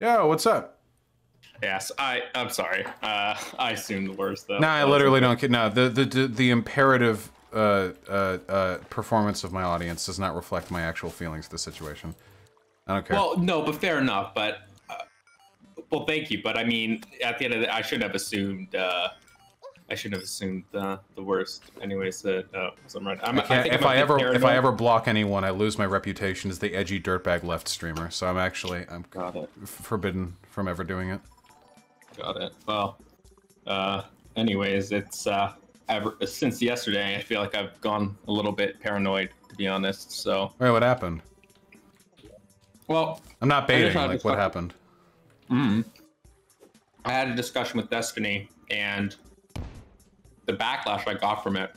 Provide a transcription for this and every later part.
Yeah, what's up? Yes, I. I'm sorry. Uh, I assumed the worst though. No, I literally don't. get- No, the the the, the imperative uh, uh, uh, performance of my audience does not reflect my actual feelings of the situation. I don't care. Well, no, but fair enough. But uh, well, thank you. But I mean, at the end of the, I shouldn't have assumed. I shouldn't have assumed uh, the worst. Anyways, that uh, I'm right. I'm, I think if I'm I ever if I ever block anyone, I lose my reputation as the edgy dirtbag left streamer. So I'm actually I'm Got it. forbidden from ever doing it. Got it. Well, uh, anyways, it's uh, ever since yesterday. I feel like I've gone a little bit paranoid, to be honest. So, Wait, what happened? well, I'm not baiting. Like, what happened? Mm. I had a discussion with Destiny, and the backlash I got from it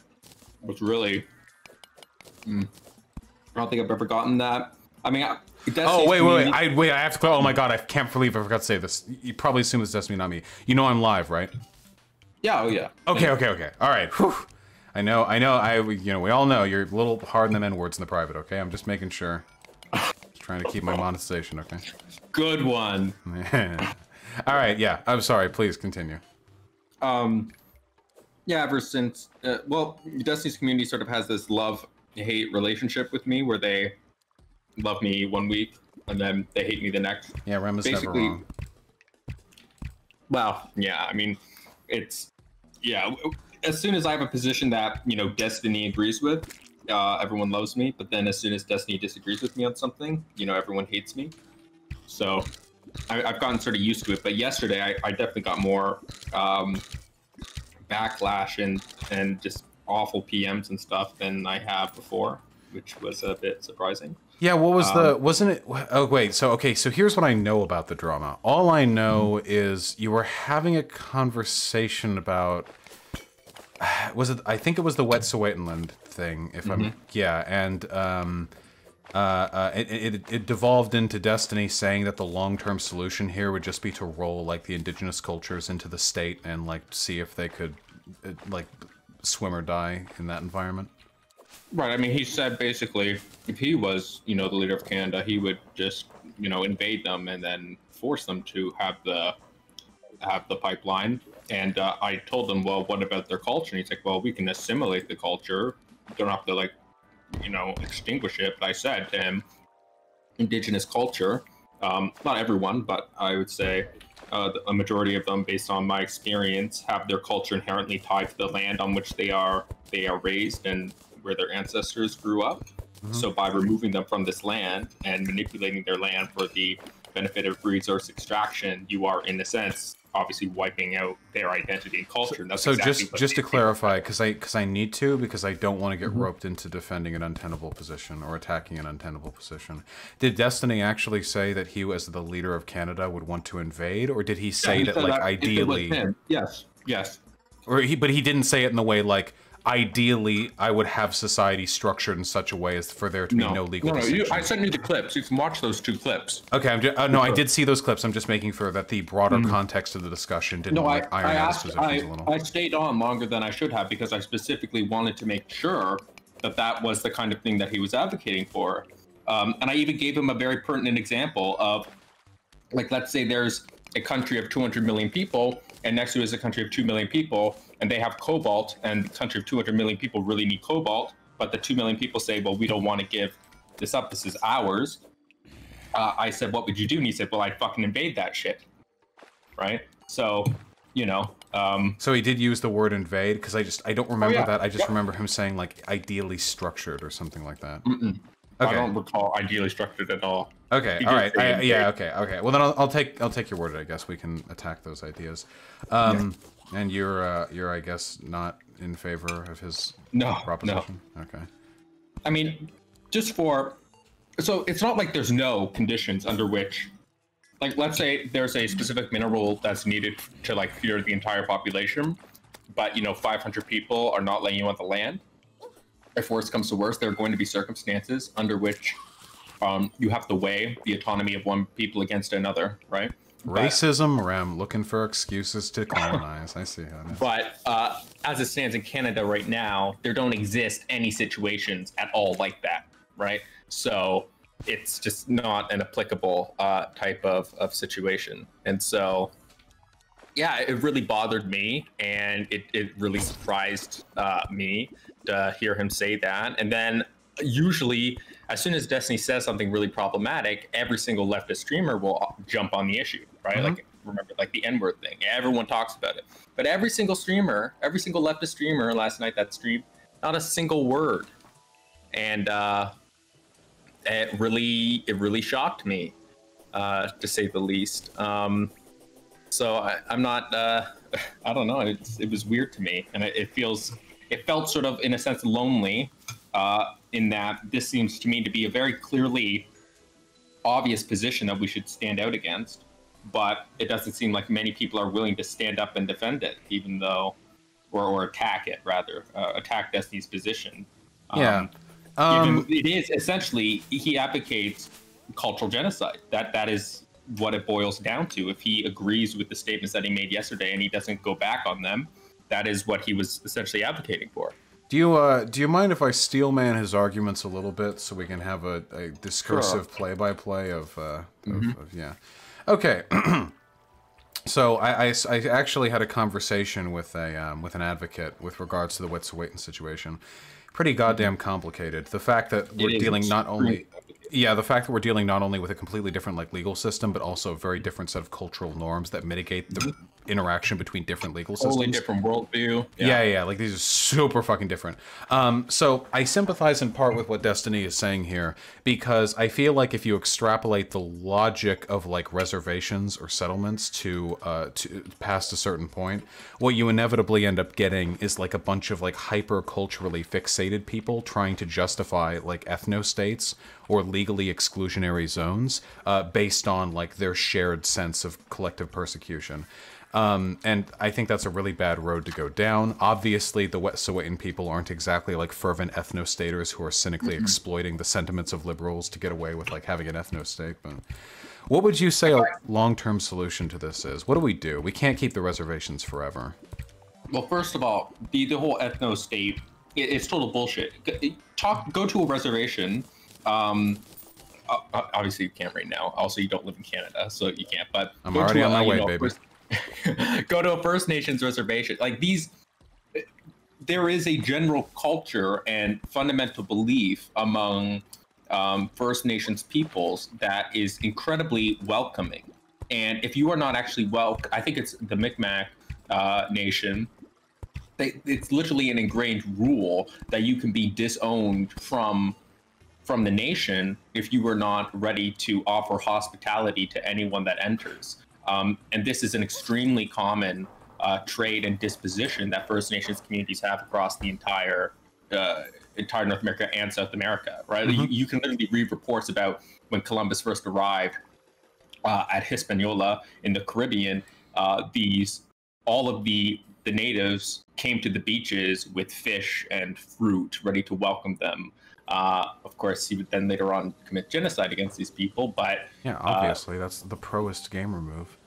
was really. Mm, I don't think I've ever gotten that. I mean, I, Oh wait, wait, wait! I wait. I have to. Oh my god! I can't believe I forgot to say this. You probably assume it's Destiny, not me. You know I'm live, right? yeah, oh yeah. Okay, okay, okay. All right. Whew. I know, I know. I, you know, we all know you're a little hard in the N words in the private. Okay, I'm just making sure. Just trying to keep my monetization. Okay. Good one. all right. Yeah. I'm sorry. Please continue. Um, yeah, ever since, uh, well, Destiny's community sort of has this love hate relationship with me where they love me one week and then they hate me the next. Yeah, Rem is never Basically- wrong. Well, yeah, I mean, it's, yeah, as soon as I have a position that, you know, Destiny agrees with, uh, everyone loves me. But then as soon as Destiny disagrees with me on something, you know, everyone hates me. So I, I've gotten sort of used to it. But yesterday, I, I definitely got more um, backlash and and just awful PMs and stuff than I have before, which was a bit surprising. Yeah, what was the Um, wasn't it oh wait, so okay, so here's what I know about the drama. All I know is you were having a conversation about was it I think it was the Wet'suwet'en thing, if I'm yeah, and um uh, uh, it, it, it devolved into Destiny saying that the long-term solution here would just be to roll like the indigenous cultures into the state and like see if they could uh, like swim or die in that environment. Right. I mean, he said basically, if he was, you know, the leader of Canada, he would just, you know, invade them and then force them to have the have the pipeline. And uh, I told him, well, what about their culture? And he's like, well, we can assimilate the culture. Don't have to like, you know, extinguish it. But I said to him, indigenous culture, um, not everyone, but I would say uh, a majority of them, based on my experience, have their culture inherently tied to the land on which they are they are raised and where their ancestors grew up. So by removing them from this land and manipulating their land for the benefit of resource extraction, you are, in a sense, obviously wiping out their identity and culture. and that's So exactly just what just to clarify, because I because I need to because I don't want to Mm-hmm. get roped into defending an untenable position or attacking an untenable position. Did Destiny actually say that he, as the leader of Canada, would want to invade, or did he Yeah, say he that like if it was ideally, yes, yes, or he but he didn't say it in the way like ideally I would have society structured in such a way as for there to be no, no legal no, no. You. I sent you the clips. You can watch those two clips. Okay, I'm just, uh, no, I did see those clips. I'm just making sure that the broader context of the discussion didn't Mm. No, I, iron I out his asked. positions I, a little. I stayed on longer than I should have because I specifically wanted to make sure that that was the kind of thing that he was advocating for. Um, and I even gave him a very pertinent example of, like, let's say there's a country of 200 million people, and next to it is a country of 2 million people, and they have cobalt, and the country of 200 million people really need cobalt, but the 2 million people say, well, we don't want to give this up. This is ours. Uh, I said, what would you do? And he said, well, I'd fucking invade that shit. Right? So, you know, um, So he did use the word invade because I just I don't remember yeah. that. I just Yep. remember him saying like ideally structured or something like that. mm-mm. I don't recall ideally structured at all. Okay. He All right. I, yeah. Okay. Okay. Well then I'll, I'll take I'll take your word. I guess we can attack those ideas. Um, and you're uh, you're I guess not in favor of his No, no. proposition. Okay. I mean, just for so it's not like there's no conditions under which, like, let's say there's a specific mineral that's needed to like cure the entire population, but you know, 500 people are not letting you on the land. If worst comes to worst, there are going to be circumstances under which um, you have to weigh the autonomy of one people against another, right? But- Racism, Rem, looking for excuses to colonize. I see how. But uh, as it stands in Canada right now, there don't exist any situations at all like that, right? So it's just not an applicable uh, type of, of situation. And so, yeah, it really bothered me and it, it really surprised uh, me to hear him say that. And then, usually, as soon as Destiny says something really problematic, every single leftist streamer will jump on the issue, right? Mm-hmm. Like, remember, like the N word thing. Everyone talks about it. But every single streamer, every single leftist streamer last night that streamed, not a single word. And, uh, it really it really shocked me, uh, to say the least. Um, so I, am not uh, I don't know. It, it was weird to me, and it, it, feels it felt sort of in a sense lonely. Uh, in that this seems to me to be a very clearly obvious position that we should stand out against, but it doesn't seem like many people are willing to stand up and defend it, even though, or, or attack it rather, uh, attack Destiny's position. Yeah. Um, um, it is essentially he advocates cultural genocide. That that is what it boils down to. If he agrees with the statements that he made yesterday and he doesn't go back on them, that is what he was essentially advocating for. Do you uh, do you mind if I steel man his arguments a little bit so we can have a, a discursive play by play of, uh, mm-hmm. of, of, yeah, okay. so I, I, I, actually had a conversation with a um, with an advocate with regards to the Wet'suwet'en situation pretty goddamn complicated. The fact that we're dealing not only yeah, the fact that we're dealing not only with a completely different like legal system, but also a very different set of cultural norms that mitigate the interaction between different legal systems. Totally different worldview. Yeah. yeah, yeah, like these are super fucking different. Um, so I sympathize in part with what Destiny is saying here because I feel like if you extrapolate the logic of like reservations or settlements to uh, to past a certain point, what you inevitably end up getting is like a bunch of like hyper culturally fixated people trying to justify like ethno states or legally exclusionary zones uh, based on like their shared sense of collective persecution. Um, and I think that's a really bad road to go down. Obviously, the Wet'suwet'en people aren't exactly like fervent ethno-staters who are cynically mm-hmm. exploiting the sentiments of liberals to get away with like having an ethno-state. But what would you say a long-term solution to this is? What do we do? We can't keep the reservations forever. Well, first of all, the the whole ethno-state it, it's total bullshit. Talk, go to a reservation. Um, obviously you can't right now. Also, you don't live in Canada, so you can't. But I'm already on my way, know, baby. First, go to a First Nations reservation. Like these, there is a general culture and fundamental belief among um, First Nations peoples that is incredibly welcoming. And if you are not actually well, I think it's the Mi'kmaq uh, Nation. They, it's literally an ingrained rule that you can be disowned from from the nation if you were not ready to offer hospitality to anyone that enters. Um, and this is an extremely common uh, trade and disposition that First Nations communities have across the entire uh, entire North America and South America. Right? Mm-hmm. You, you, can literally read reports about when Columbus first arrived uh, at Hispaniola in the Caribbean. Uh, these all of the the natives came to the beaches with fish and fruit ready to welcome them. Uh, of course, he would then later on commit genocide against these people. But yeah, obviously, uh, that's the proest gamer move.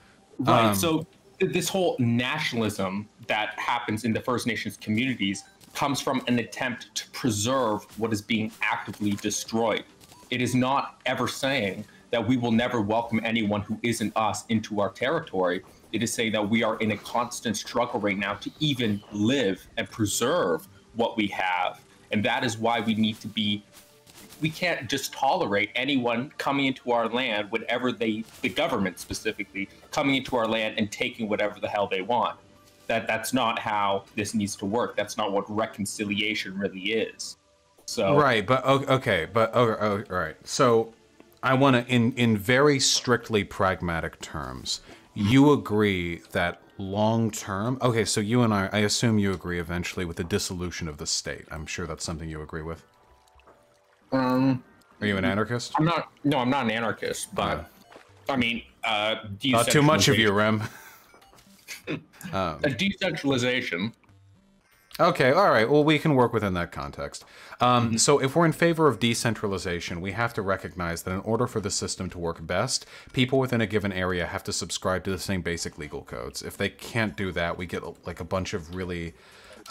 Right. Um, so this whole nationalism that happens in the First Nations communities comes from an attempt to preserve what is being actively destroyed. It is not ever saying that we will never welcome anyone who isn't us into our territory. It is saying that we are in a constant struggle right now to even live and preserve what we have and that is why we need to be we can't just tolerate anyone coming into our land whenever they the government specifically coming into our land and taking whatever the hell they want that that's not how this needs to work that's not what reconciliation really is so right but okay but oh, oh, all right so i want to in in very strictly pragmatic terms you agree that long term. Okay, so you and I, I assume you agree eventually with the dissolution of the state. I'm sure that's something you agree with. Um, are you an anarchist? I'm not. No, I'm not an anarchist, but I mean, uh, not too much of you, Rem. um, a decentralization Okay, all right. Well, we can work within that context. Um, mm-hmm. So, if we're in favor of decentralization, we have to recognize that in order for the system to work best, people within a given area have to subscribe to the same basic legal codes. If they can't do that, we get like a bunch of really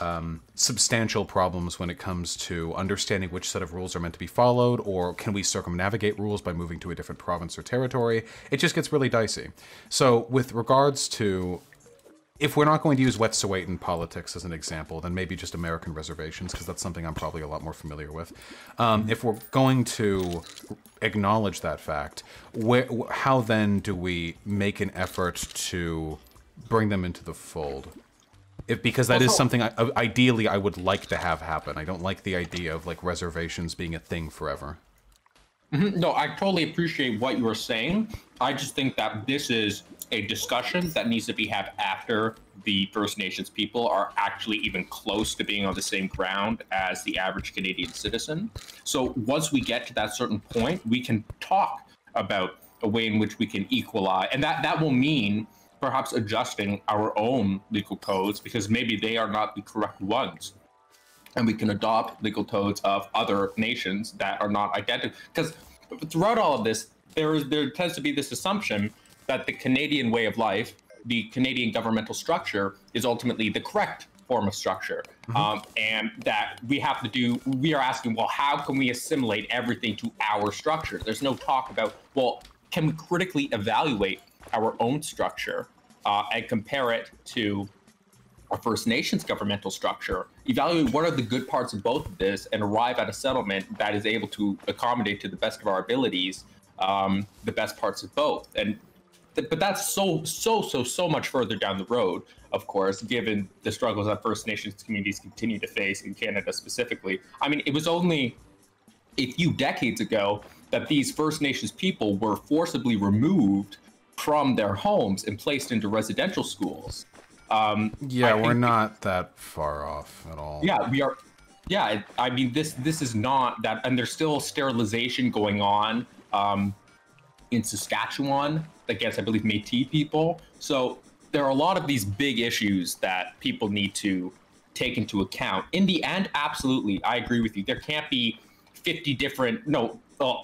um, substantial problems when it comes to understanding which set of rules are meant to be followed, or can we circumnavigate rules by moving to a different province or territory? It just gets really dicey. So, with regards to if we're not going to use Wet'suwet'en politics as an example, then maybe just American reservations, because that's something I'm probably a lot more familiar with. Um, if we're going to acknowledge that fact, where, how then do we make an effort to bring them into the fold? If, because that is Also- something I, ideally I would like to have happen. I don't like the idea of like reservations being a thing forever. Mm-hmm. No, I totally appreciate what you were saying. I just think that this is a discussion that needs to be had after the First Nations people are actually even close to being on the same ground as the average Canadian citizen. So once we get to that certain point, we can talk about a way in which we can equalize, and that that will mean perhaps adjusting our own legal codes because maybe they are not the correct ones and we can adopt legal codes of other nations that are not identical. Because throughout all of this, there is there tends to be this assumption that the Canadian way of life, the Canadian governmental structure, is ultimately the correct form of structure, um, and that we have to do. We are asking, well, how can we assimilate everything to our structure? There's no talk about, well, can we critically evaluate our own structure uh, and compare it to our First Nations governmental structure, evaluate what are the good parts of both of this, and arrive at a settlement that is able to accommodate to the best of our abilities um, the best parts of both. And th- but that's so so so so much further down the road, of course, given the struggles that First Nations communities continue to face in Canada specifically. I mean, it was only a few decades ago that these First Nations people were forcibly removed from their homes and placed into residential schools. Um, Yeah, I we're not that far off at all. Yeah, we are. Yeah, it- I mean this. This is not that, and there's still sterilization going on um, in Saskatchewan against, I believe, Métis people. So there are a lot of these big issues that people need to take into account. In the end, absolutely, I agree with you. There can't be 50 different, no, uh,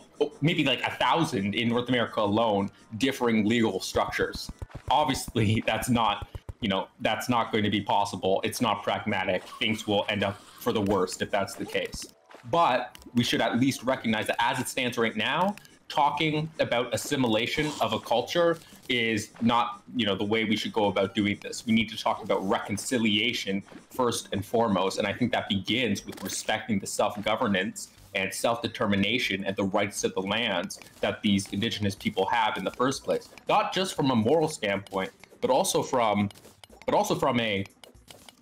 maybe like a thousand in North America alone, differing legal structures. Obviously, that's not, you know, that's not going to be possible. It's not pragmatic. Things will end up for the worst if that's the case. But we should at least recognize that as it stands right now, talking about assimilation of a culture is not you know the way we should go about doing this we need to talk about reconciliation first and foremost and i think that begins with respecting the self-governance and self-determination and the rights to the lands that these indigenous people have in the first place not just from a moral standpoint but also from but also from a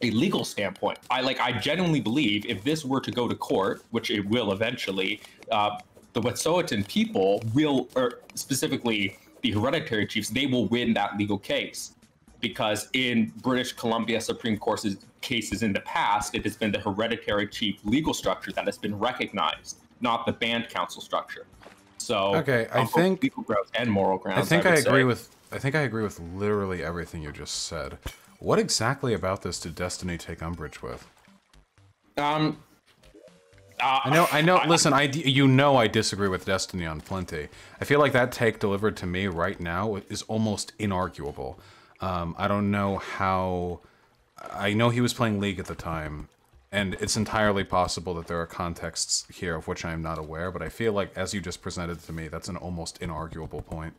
a legal standpoint. I like I genuinely believe if this were to go to court, which it will eventually, uh, the Wet'suwet'en people will, or specifically the hereditary chiefs, they will win that legal case. Because in British Columbia Supreme Court's cases in the past, it has been the hereditary chief legal structure that has been recognized, not the band council structure. So Okay, I think- legal grounds and moral grounds. I think I, say. agree with I think I agree with literally everything you just said. What exactly about this did Destiny take umbrage with? Um, uh, I know I know listen, I, you know I disagree with Destiny on plenty. I feel like that take delivered to me right now is almost inarguable. Um, I don't know how I know he was playing League at the time, and it's entirely possible that there are contexts here of which I am not aware, but I feel like as you just presented to me, that's an almost inarguable point.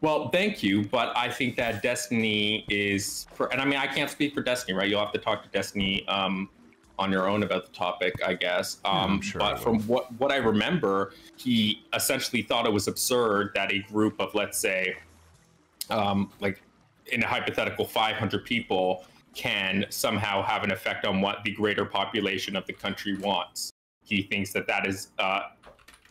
Well, thank you, but I think that Destiny is for, and I mean, I can't speak for Destiny, right? You'll have to talk to Destiny um, on your own about the topic, I guess. Um, I'm sure but from what what I remember, he essentially thought it was absurd that a group of, let's say, um, like in a hypothetical 500 people can somehow have an effect on what the greater population of the country wants. He thinks that that is, uh,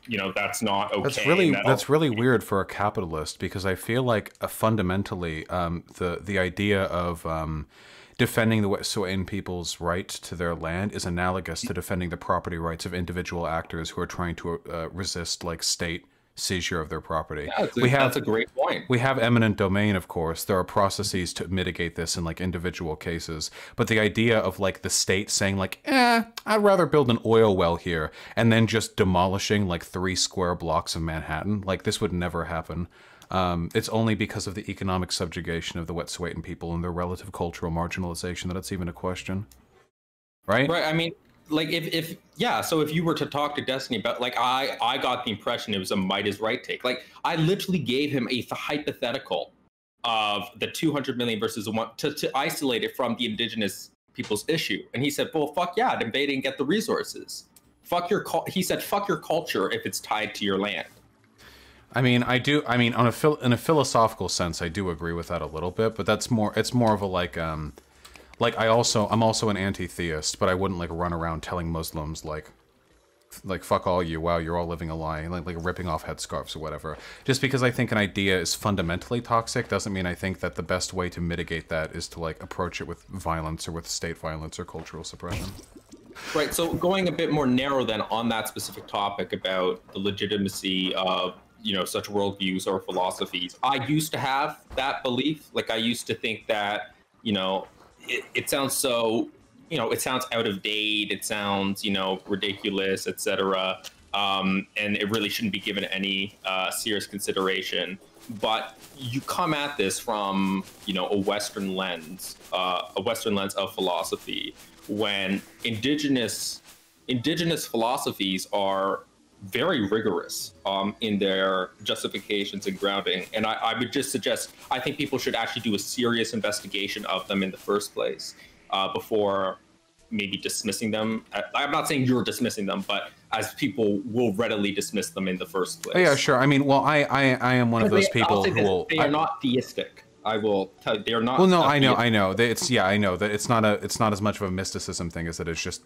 you know, that's not okay. That's really that that's really weird for a capitalist because I feel like uh, fundamentally um, the the idea of um, defending the Wet'suwet'en people's right to their land is analogous to defending the property rights of individual actors who are trying to uh, resist like state seizure of their property. A, we have that's a great point. we have eminent domain, of course. There are processes to mitigate this in like individual cases. But the idea of like the state saying like, eh, I'd rather build an oil well here, and then just demolishing like three square blocks of Manhattan, like this would never happen. Um, it's only because of the economic subjugation of the Wet'suwet'en people and their relative cultural marginalization that it's even a question. right? Right. I mean, like if if yeah. So if you were to talk to Destiny about like I I got the impression it was a might is right take. Like I literally gave him a hypothetical of the 200 million versus one to, to isolate it from the indigenous people's issue, and he said, "Well, fuck yeah, they didn't get the resources. Fuck your. He said, "Fuck your culture if it's tied to your land." I mean, I do. I mean, on a in a philosophical sense, I do agree with that a little bit. But that's more. It's more of a like, um, like I also I'm also an anti-theist, but I wouldn't like run around telling Muslims like, like fuck all you. Wow, you're all living a lie, like like ripping off headscarves or whatever. Just because I think an idea is fundamentally toxic doesn't mean I think that the best way to mitigate that is to like approach it with violence or with state violence or cultural suppression. Right. So going a bit more narrow then on that specific topic about the legitimacy of you know such worldviews or philosophies. I used to have that belief. Like I used to think that you know it, it sounds so you know it sounds out of date. It sounds you know ridiculous, etc. Um, and it really shouldn't be given any uh, serious consideration. But you come at this from you know a Western lens, uh, a Western lens of philosophy, when indigenous indigenous philosophies are very rigorous um, in their justifications and grounding. And I, I, would just suggest I think people should actually do a serious investigation of them in the first place uh, before maybe dismissing them. I, am not saying you're dismissing them, but as people will readily dismiss them in the first place. Oh, yeah, sure. I mean, well, I I, I am one of those they, people who will. They are I, not theistic. I will tell you, they are not. Well, no, I know, I know. It's yeah, I know that it's not a it's not as much of a mysticism thing as it is just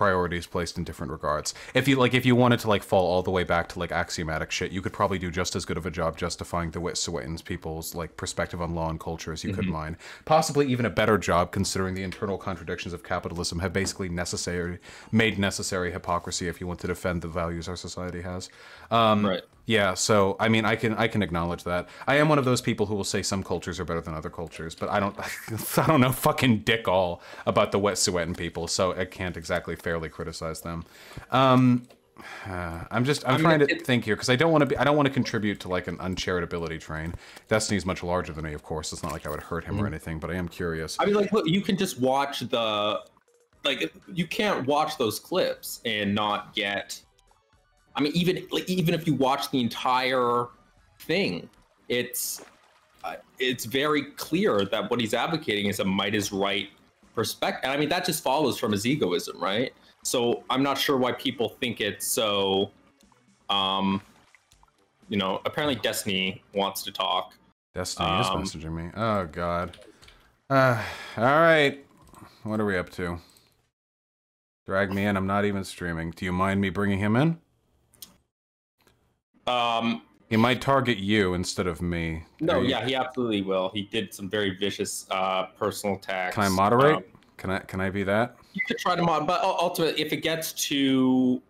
priorities placed in different regards. If you like, if you wanted to like fall all the way back to like axiomatic shit, you could probably do just as good of a job justifying the Wet'suwet'ens people's like perspective on law and culture as you mm-hmm. could mine. Possibly even a better job, considering the internal contradictions of capitalism have basically necessary made necessary hypocrisy if you want to defend the values our society has. Um, right. Yeah, so I mean, I can I can acknowledge that. I am one of those people who will say some cultures are better than other cultures, but I don't I don't know fucking dick all about the Wet'suwet'en people, so I can't exactly fairly criticize them. Um, uh, I'm just I'm I trying mean, to think here because I don't want to be I don't want to contribute to like an uncharitability train. Destiny's much larger than me, of course. It's not like I would hurt him mm-hmm. or anything, but I am curious. I mean, like, look, you can just watch the like you can't watch those clips and not get I mean, even like even if you watch the entire thing, it's uh, it's very clear that what he's advocating is a might is right perspective. And I mean, that just follows from his egoism, right? So I'm not sure why people think it's so. Um, you know, apparently Destiny wants to talk. Destiny um, is messaging me. Oh God. Uh, all right. What are we up to? Drag me in. I'm not even streaming. Do you mind me bringing him in? Um, he might target you instead of me. No, yeah, he absolutely will. He did some very vicious uh, personal attacks. Can I moderate? Um, can I can I be that? You could try to mod, but ultimately, if it gets to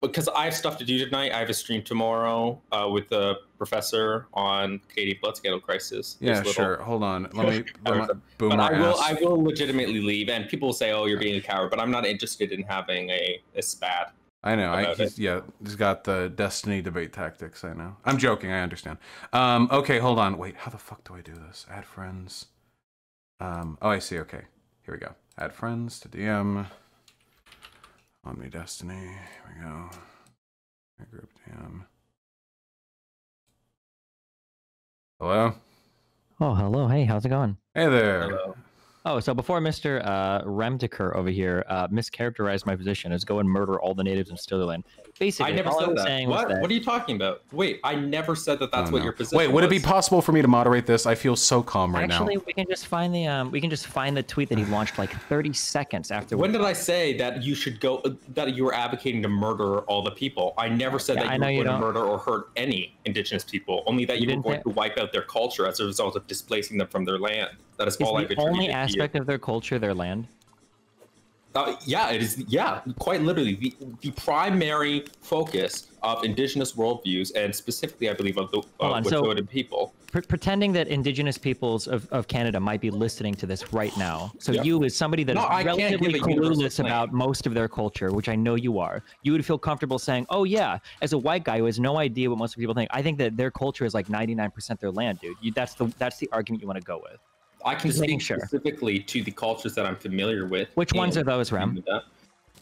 because I have stuff to do tonight. I have a stream tomorrow uh, with the professor on Katie Bloodschedule Crisis. Yeah, sure. Hold on. Let me boom but I will. Ass. I will legitimately leave, and people will say, "Oh, you're being a coward," but I'm not interested in having a, a spat. I know. I, he's, yeah, he's got the Destiny debate tactics. I know. I'm joking. I understand. Um, okay, hold on. Wait, how the fuck do I do this? Add friends. Um, oh, I see. Okay, here we go. Add friends to DM. Omni Destiny. Here we go. Group DM. Hello. Oh, hello. Hey, how's it going? Hey there. Hello. Oh, so before Mr. Uh, Remdiker over here uh, mischaracterized my position as go and murder all the natives in Steelerland. Basically, I never said that. What? That... What are you talking about? Wait, I never said that. That's oh, what your position. Wait, would it be possible for me to moderate this? I feel so calm right Actually, now. Actually, we can just find the um, we can just find the tweet that he launched like 30 seconds after. When did I say that you should go? That you were advocating to murder all the people? I never said yeah, that you were going to murder or hurt any indigenous people. Only that you, you were going to wipe out their culture as a result of displacing them from their land. That is, is all I've The only aspect of their culture their land. Uh, yeah, it is. Yeah, quite literally, the, the primary focus of indigenous worldviews, and specifically, I believe, of the uh, so, people. Pre pretending that indigenous peoples of, of Canada might be listening to this right now. So you, as somebody that no, is relatively clueless about most of their culture, which I know you are, you would feel comfortable saying, "Oh yeah," as a white guy who has no idea what most people think. I think that their culture is like 99% their land, dude. You, that's the that's the argument you want to go with. I can Just speak specifically to the cultures that I'm familiar with. Which ones are those, Rem?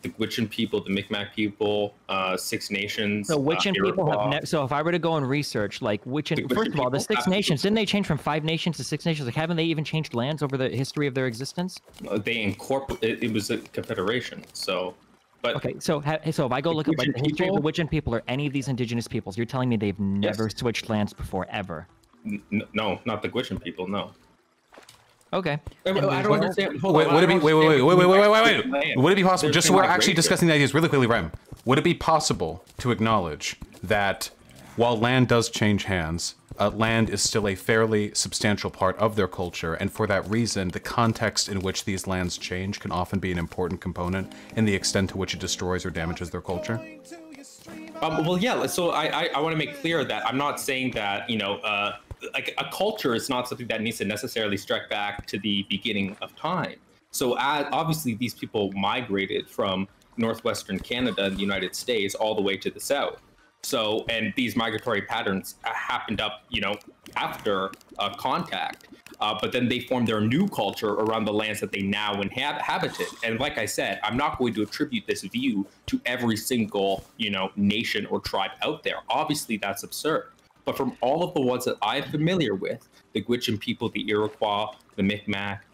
The Gwich'in people, the Micmac people, uh, Six Nations. So Gwich'in uh, people have ne- so if I were to go and research like Gwich'in, first of all, the Six Nations didn't they change from five nations to six nations? Like haven't they even changed lands over the history of their existence? Uh, they incorporate. It, it was a confederation, so but okay, so so if I go look at like, the history of the Gwich'in people or any of these indigenous peoples, you're telling me they've never yes. switched lands before ever? N no, not the Gwich'in people. No. Okay. I, I don't understand. Hold wait, on, would it be wait, wait, wait, wait, wait, wait, wait, wait. Would it be possible? Just so we're actually discussing the ideas really quickly, Rem. Would it be possible to acknowledge that while land does change hands, uh, land is still a fairly substantial part of their culture, and for that reason, the context in which these lands change can often be an important component in the extent to which it destroys or damages their culture? Um, well, yeah. So I, I, I want to make clear that I'm not saying that you know, uh, like a culture is not something that needs to necessarily strike back to the beginning of time. So uh, obviously, these people migrated from northwestern Canada and the United States all the way to the south. So, and these migratory patterns happened up, you know, after uh, contact. Uh, but then they formed their new culture around the lands that they now inhabited. And like I said, I'm not going to attribute this view to every single, you know, nation or tribe out there. Obviously, that's absurd. But from all of the ones that I'm familiar with, the Gwich'in people, the Iroquois, the Micmac,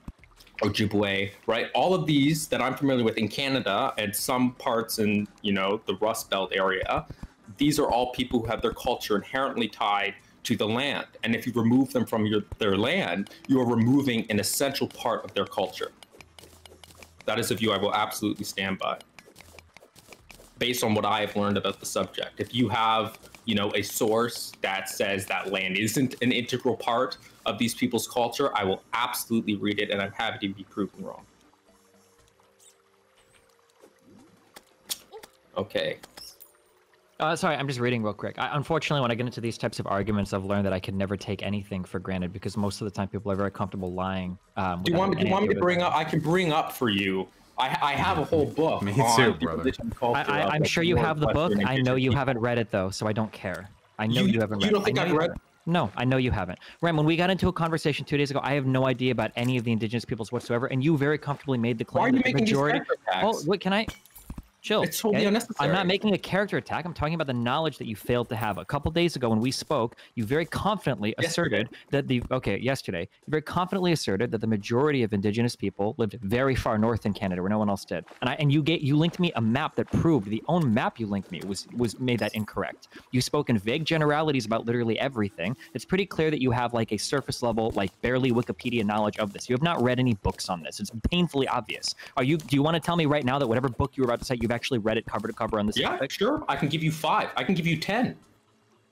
Ojibwe, right? All of these that I'm familiar with in Canada and some parts in, you know, the Rust Belt area, these are all people who have their culture inherently tied to the land. And if you remove them from your, their land, you are removing an essential part of their culture. That is a view I will absolutely stand by. Based on what I have learned about the subject. If you have, you know, a source that says that land isn't an integral part of these people's culture, I will absolutely read it and I'm happy to be proven wrong. Okay, uh, sorry, I'm just reading real quick. I, unfortunately, when I get into these types of arguments, I've learned that I can never take anything for granted because most of the time people are very comfortable lying. Um, do you want me? Do you want me to bring up? I can bring up for you. I, I have a whole book. Me too, brother. I, am sure you have the book. I know you haven't read it though, so I don't care. I know you, you haven't read. You don't think I've read? No, I know you haven't. Rem, when we got into a conversation two days ago, I have no idea about any of the indigenous peoples whatsoever, and you very comfortably made the claim Why are you that the making majority. These oh, what can I? Chill. It's totally okay? unnecessary. I'm not making a character attack. I'm talking about the knowledge that you failed to have. A couple days ago, when we spoke, you very confidently asserted that the okay yesterday, you very confidently asserted that the majority of Indigenous people lived very far north in Canada, where no one else did. And I and you get you linked me a map that proved the own map you linked me was was made that incorrect. You spoke in vague generalities about literally everything. It's pretty clear that you have like a surface level, like barely Wikipedia knowledge of this. You have not read any books on this. It's painfully obvious. Are you? Do you want to tell me right now that whatever book you were about to cite, you've actually read it cover to cover on this yeah, topic? sure. I can give you five. I can give you ten.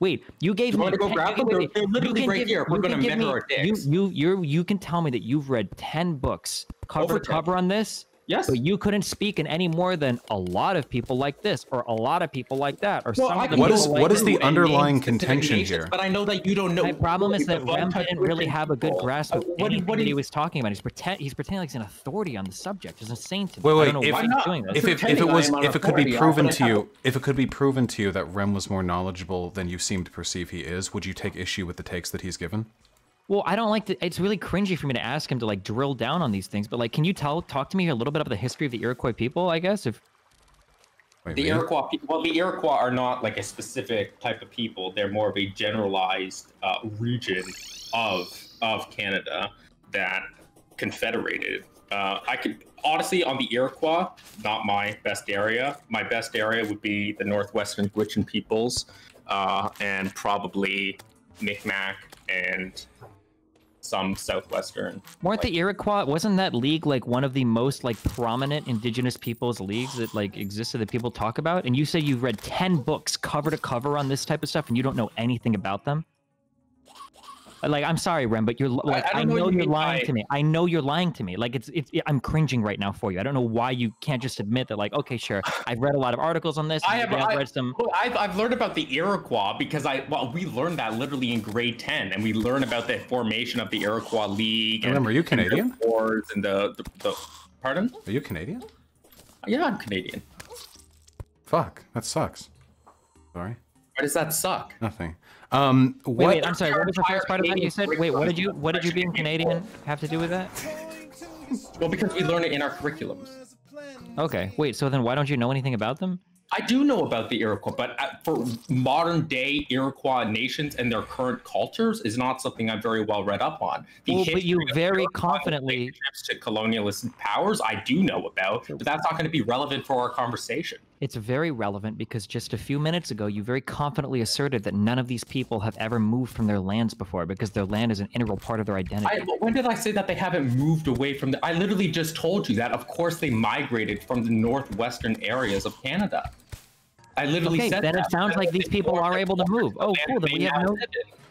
Wait, you gave you me. Want to go grab them? They're, they're literally right give, here. We're going to measure our dicks. You, you, you, you can tell me that you've read ten books cover to cover on this. Yes. But you couldn't speak in any more than a lot of people like this, or a lot of people like that, or well, some of the What is like what is the underlying contention here? But I know that you don't know. My problem is that Rem didn't really have a good grasp of uh, what, what he was talking about. He's pretend he's pretending like he's an authority on the subject. It's insane to me. Wait, wait. I don't know if, why he's doing this. If, if, if it was if it could be proven to you, if it could be proven to you that Rem was more knowledgeable than you seem to perceive he is, would you take issue with the takes that he's given? Well, I don't like to. It's really cringy for me to ask him to like drill down on these things. But like, can you tell, talk to me a little bit about the history of the Iroquois people? I guess if Wait, the Iroquois, well, the Iroquois are not like a specific type of people. They're more of a generalized uh, region of of Canada that confederated. Uh, I could honestly on the Iroquois, not my best area. My best area would be the northwestern Gwich'in peoples, uh, and probably Micmac and some southwestern. Weren't like, the Iroquois? Wasn't that league like one of the most like prominent indigenous peoples leagues that like existed that people talk about? And you say you've read ten books cover to cover on this type of stuff, and you don't know anything about them. Like, I'm sorry, Rem, but you're like, I, I know, know you are lying by... to me. I know you're lying to me. Like, it's, it's, it, I'm cringing right now for you. I don't know why you can't just admit that, like, okay, sure, I've read a lot of articles on this. I have, I've read some. I've, I've learned about the Iroquois because I, well, we learned that literally in grade 10, and we learn about the formation of the Iroquois League. And, Remember, are you Canadian? And wars and the, the, the, pardon? Are you Canadian? Yeah, I'm Canadian. Fuck, that sucks. Sorry. Why does that suck? Nothing. Um, what, wait, wait, I'm sorry. What was the first part of that you said? Wait, what did you what did you being Canadian have to do with that? Well, because we learn it in our curriculums. Okay. Wait. So then, why don't you know anything about them? I do know about the Iroquois, but uh, for modern day Iroquois nations and their current cultures is not something I'm very well read up on. The well, but you very confidently to colonialist powers I do know about, but that's not going to be relevant for our conversation. It's very relevant because just a few minutes ago, you very confidently asserted that none of these people have ever moved from their lands before because their land is an integral part of their identity. I, when did I say that they haven't moved away from the? I literally just told you that. Of course, they migrated from the northwestern areas of Canada. I literally okay, said then that. it sounds like these people are able to move. Oh, cool. Then we have no.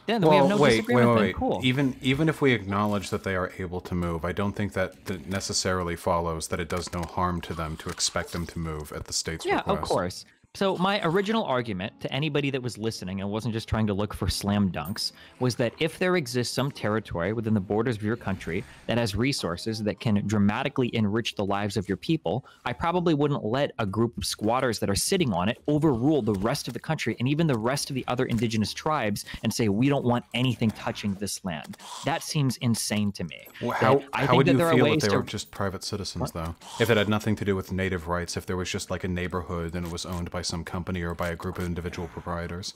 Then well, we have no wait, wait, wait, wait. Cool. Even even if we acknowledge that they are able to move, I don't think that, that necessarily follows that it does no harm to them to expect them to move at the state's yeah, request. of course. So my original argument to anybody that was listening and wasn't just trying to look for slam dunks was that if there exists some territory within the borders of your country that has resources that can dramatically enrich the lives of your people, I probably wouldn't let a group of squatters that are sitting on it overrule the rest of the country and even the rest of the other indigenous tribes and say we don't want anything touching this land. That seems insane to me. Well, how, how would you feel if they to... were just private citizens what? though? If it had nothing to do with native rights, if there was just like a neighborhood and it was owned by by some company or by a group of individual proprietors.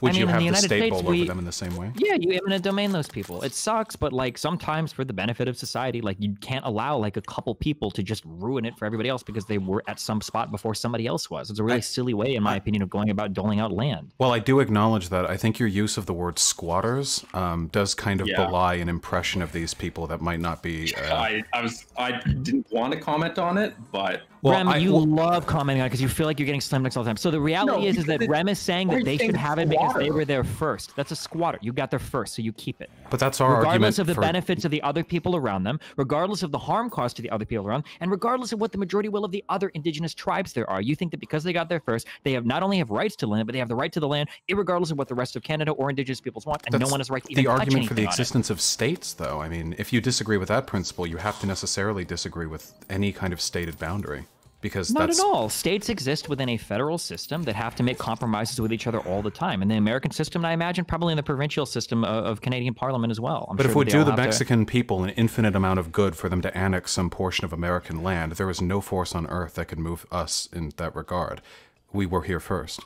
Would I mean, you have the, the state States, bowl we, over them in the same way? Yeah, you eminent domain those people. It sucks, but like sometimes for the benefit of society, like you can't allow like a couple people to just ruin it for everybody else because they were at some spot before somebody else was. It's a really I, silly way, in my I, opinion, of going about doling out land. Well, I do acknowledge that. I think your use of the word squatters um, does kind of yeah. belie an impression of these people that might not be. Uh... I, I was I didn't want to comment on it, but well, Rem, I, you well, love commenting on it because you feel like you're getting slam dunks all the time. So the reality no, is, is that Rem is saying that they should have it because they were there first. That's a squatter. You got there first, so you keep it. But that's our regardless of the for... benefits of the other people around them, regardless of the harm caused to the other people around, and regardless of what the majority will of the other indigenous tribes there are. You think that because they got there first, they have not only have rights to land, but they have the right to the land, regardless of what the rest of Canada or indigenous peoples want, and that's no one has right to even the argument for the existence it. of states, though. I mean, if you disagree with that principle, you have to necessarily disagree with any kind of stated boundary because not that's... at all. States exist within a federal system that have to make compromises with each other all the time. In the American system, and I imagine probably in the provincial system of, of Canadian Parliament as well. I'm but sure if we do the Mexican to... people an infinite amount of good for them to annex some portion of American land, there is no force on earth that could move us in that regard. We were here first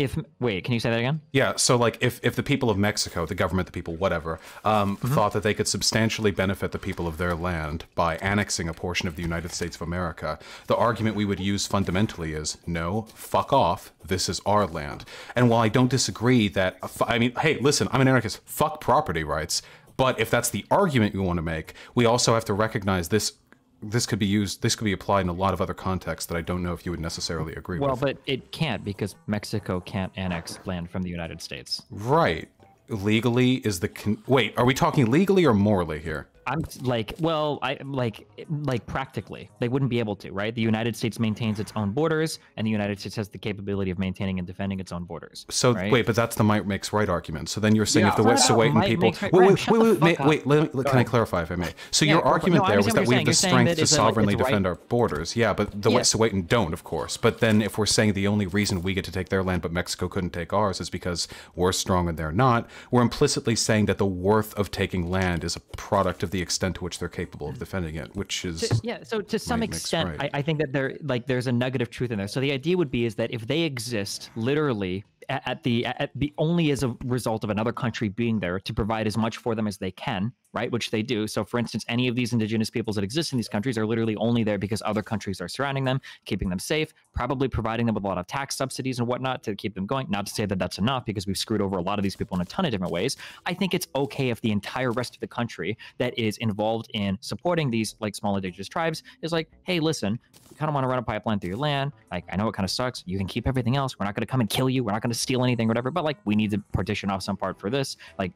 if wait can you say that again yeah so like if, if the people of mexico the government the people whatever um, mm-hmm. thought that they could substantially benefit the people of their land by annexing a portion of the united states of america the argument we would use fundamentally is no fuck off this is our land and while i don't disagree that i mean hey listen i'm an anarchist fuck property rights but if that's the argument you want to make we also have to recognize this this could be used this could be applied in a lot of other contexts that I don't know if you would necessarily agree well, with. Well, but it can't because Mexico can't annex land from the United States. Right. Legally is the con- Wait, are we talking legally or morally here? I'm like, well, I like, eh, like practically, they wouldn't be able to, right? The United States maintains its own borders, and the United States has the capability of maintaining and defending its own borders. So right? wait, but that's the might makes right argument. So then you're saying yeah, if the West Wet'suwet'en people, right. wait, wait, wait, wait, wait, wait, wait can I clarify if I may? So yeah, your argument no, there was that we have the strength to sovereignly like, defend right. our borders. Yeah, but the yeah. Wet'suwet'en don't, of course. But then if we're saying the only reason we get to take their land, but Mexico couldn't take ours, is because we're strong and they're not, we're implicitly saying that the worth of taking land is a product of the extent to which they're capable of defending it, which is to, yeah. So to some extent, right. I, I, think that there like there's a nugget of truth in there. So the idea would be is that if they exist literally at, at the at the only as a result of another country being there to provide as much for them as they can, right? Which they do. So, for instance, any of these indigenous peoples that exist in these countries are literally only there because other countries are surrounding them, keeping them safe, probably providing them with a lot of tax subsidies and whatnot to keep them going. Not to say that that's enough because we've screwed over a lot of these people in a ton of different ways. I think it's okay if the entire rest of the country that is involved in supporting these like small indigenous tribes is like, hey, listen, we kind of want to run a pipeline through your land. Like, I know it kind of sucks. You can keep everything else. We're not going to come and kill you. We're not going to steal anything or whatever. But like, we need to partition off some part for this. Like,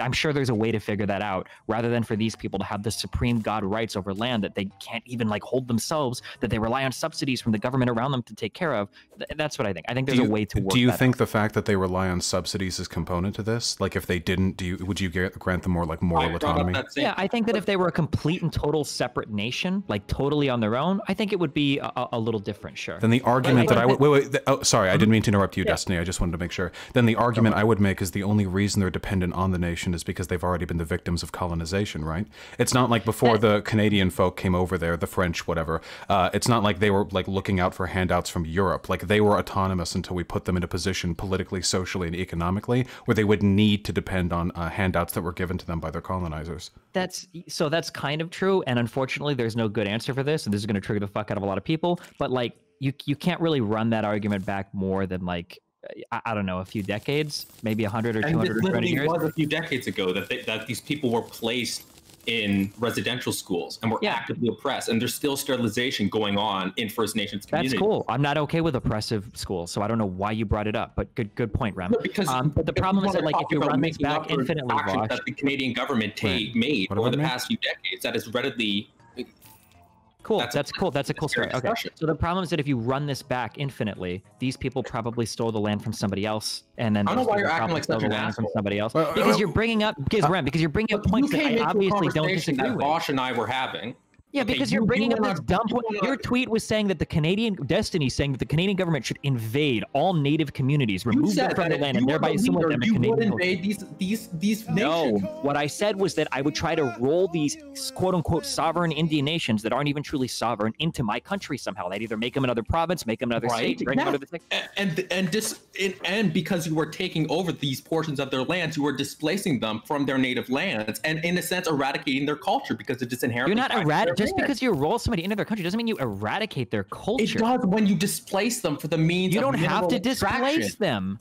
I'm sure there's a way to figure that out rather than for these people to have the supreme God rights over land that they can't even like hold themselves, that they rely on subsidies from the government around them to take care of. That's what I think. I think there's you, a way to work. Do you think out. the fact that they rely on subsidies is component to this? Like if they didn't, do you would you grant them more like moral autonomy? yeah, I think that if they were a complete and total separate nation, like totally on their own, I think it would be a, a little different. Sure. Then the argument that I would wait, wait, th- oh, sorry, I didn't mean to interrupt you, yeah. Destiny. I just wanted to make sure. Then the argument I would make is the only reason they're dependent on the nation is because they've already been the victims of colonization, right? It's not like before the Canadian folk came over there, the French, whatever. Uh, it's not like they were like looking out for handouts from Europe. Like they were autonomous until we put them in a position politically, socially, and economically where they would need to depend on uh, handouts that were given to them by their colonizers. That's so that's kind of true, and unfortunately, there's no good answer for this, and this is going to trigger the fuck out of a lot of people. But like, you you can't really run that argument back more than like I, I, don't know, a few decades, maybe 100 or 200 or 200 years. was a few decades ago that, they, that these people were placed in residential schools and were yeah. actively oppressed and there's still sterilization going on in first nations communities that's cool i'm not okay with oppressive schools so i don't know why you brought it up but good good point Rem. No, because um, but the problem is that like if you run this back infinitely that the canadian government right. made over the past few decades that is readily Cool. That's, that's cool. That's a cool story. Okay. So the problem is that if you run this back infinitely, these people probably stole the land from somebody else, and then I don't know why you're acting like such an asshole. from somebody else because uh, you're bringing up because uh, Rem, because you're bringing up points that I obviously don't disagree that with. Vaush and I were having yeah, okay, because you're bringing you up this dumb point. Your tweet was saying that the Canadian Destiny saying that the Canadian government should invade all native communities, remove them from the land, and thereby assimilate them to Canadian. You would invade these these these nations. No, what I said was that I would try to roll these quote unquote sovereign Indian nations that aren't even truly sovereign into my country somehow. They'd either make them another province, make them another right. state, bring yeah. them the and and and, dis, and and because you were taking over these portions of their lands, you were displacing them from their native lands, and in a sense eradicating their culture because it just inherently. You're not eradicating just because you roll somebody into their country doesn't mean you eradicate their culture. It does when you displace them for the means. You don't have to displace them.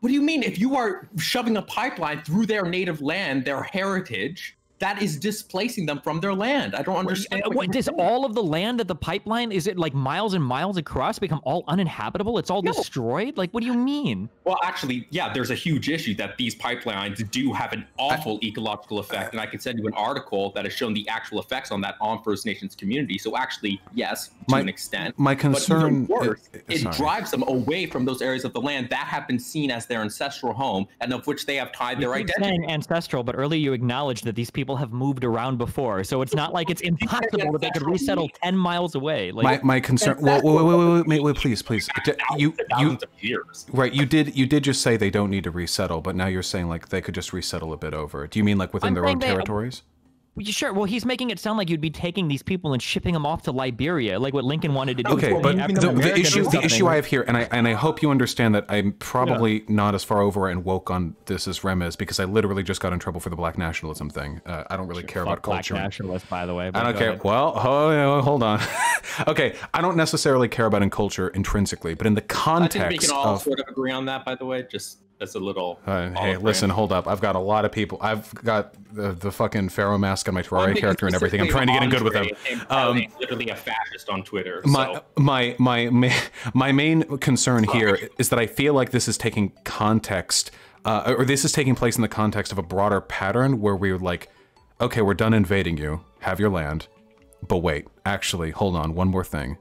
What do you mean? If you are shoving a pipeline through their native land, their heritage, that is displacing them from their land. I don't understand. Uh, what, what does all of the land of the pipeline is it like miles and miles across become all uninhabitable? It's all no. destroyed. Like, what do you mean? Well, actually, yeah, there's a huge issue that these pipelines do have an awful I, ecological effect, and I can send you an article that has shown the actual effects on that on First Nations community. So actually, yes, to my, an extent. My concern, worse, uh, it, it drives them away from those areas of the land that have been seen as their ancestral home, and of which they have tied you their identity. Saying ancestral, but earlier you acknowledged that these people people have moved around before, so it's not like it's impossible that they could resettle ten miles away. Like my, my concern. Well, wait, wait, wait, wait, wait, please, please. You, you, right? You did, you did just say they don't need to resettle, but now you're saying like they could just resettle a bit over. Do you mean like within I'm their own territories? Sure. Well, he's making it sound like you'd be taking these people and shipping them off to Liberia, like what Lincoln wanted to do. Okay, but the, the issue, the issue I have here, and I and I hope you understand that I'm probably yeah. not as far over and woke on this as Rem is, because I literally just got in trouble for the black nationalism thing. Uh, I don't really sure, care about culture. Black nationalist, by the way. I don't care. Ahead. Well, oh, hold on. okay, I don't necessarily care about in culture intrinsically, but in the context I think we can all of, sort of agree on that. By the way, just that's a little. Uh, hey, listen, hold up. I've got a lot of people. I've got the, the fucking pharaoh mask on my Terraria character and everything. I'm trying to get in good with them. Um, literally a fascist on Twitter. My, so. my my my my main concern here is that I feel like this is taking context, uh, or this is taking place in the context of a broader pattern where we're like, okay, we're done invading you. Have your land. But wait, actually, hold on. One more thing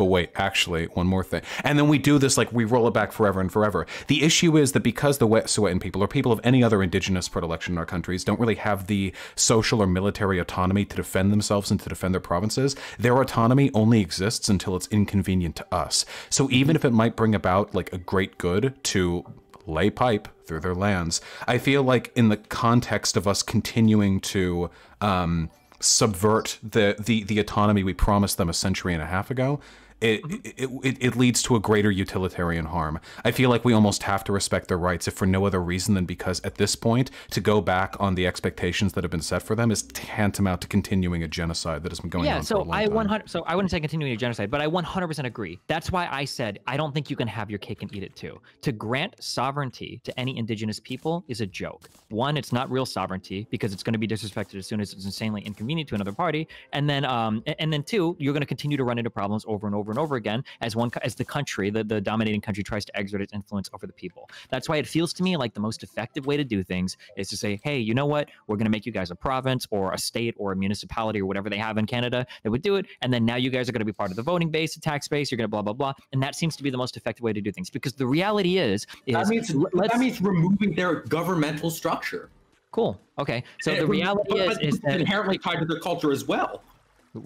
but wait, actually, one more thing. And then we do this like we roll it back forever and forever. The issue is that because the Wet'suwet'en people or people of any other indigenous predilection in our countries don't really have the social or military autonomy to defend themselves and to defend their provinces, their autonomy only exists until it's inconvenient to us. So even if it might bring about like a great good to lay pipe through their lands, I feel like in the context of us continuing to um, subvert the, the the autonomy we promised them a century and a half ago, it, it, it, it, leads to a greater utilitarian harm. I feel like we almost have to respect their rights, if for no other reason than because at this point, to go back on the expectations that have been set for them is tantamount to continuing a genocide that has been going yeah, on. Yeah, so I 100. So I wouldn't say continuing a genocide, but I 100% agree. That's why I said I don't think you can have your cake and eat it too. To grant sovereignty to any indigenous people is a joke. One, it's not real sovereignty because it's going to be disrespected as soon as it's insanely inconvenient to another party, and then um, and then two, you're going to continue to run into problems over and over over and over again as one as the country, the, the dominating country tries to exert its influence over the people. That's why it feels to me like the most effective way to do things is to say, hey, you know what? We're going to make you guys a province or a state or a municipality or whatever they have in Canada that would do it. And then now you guys are going to be part of the voting base, the tax base. You're going to blah, blah, blah. And that seems to be the most effective way to do things because the reality is, is that means, that means removing their governmental structure. Cool. Okay. So eh, the reality but, is, is that inherently tied to their culture as well.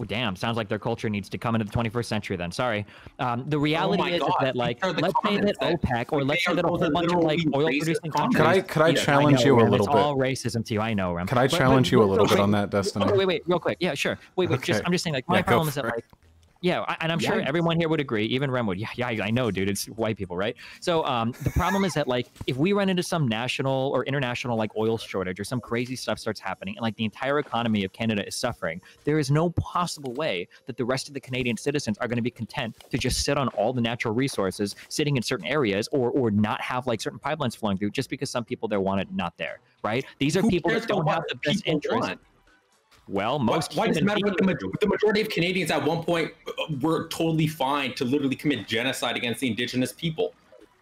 Damn, sounds like their culture needs to come into the 21st century. Then, sorry. Um, the reality oh is, is, that, like, let's say that OPEC, or let's say that a whole bunch of like oil-producing countries. Could I could I challenge I know, you a little it's bit? All racism to you, I know, Rem. Can I challenge but, you a little bit on that, Destiny? Wait, wait, wait, real quick. Yeah, sure. Wait, wait. Okay. Just, I'm just saying, like, my yeah, problem is that, like, yeah, and I'm sure everyone here would agree, even Rem would. Yeah, yeah, I know, dude. It's white people, right? So um, the problem is that like if we run into some national or international like oil shortage or some crazy stuff starts happening, and like the entire economy of Canada is suffering, there is no possible way that the rest of the Canadian citizens are going to be content to just sit on all the natural resources sitting in certain areas or or not have like certain pipelines flowing through just because some people there want it not there, right? These are Who people that don't have the best interest. Want? Well, most. Why, why does it matter? The, the, majority of Canadians at one point uh, were totally fine to literally commit genocide against the Indigenous people.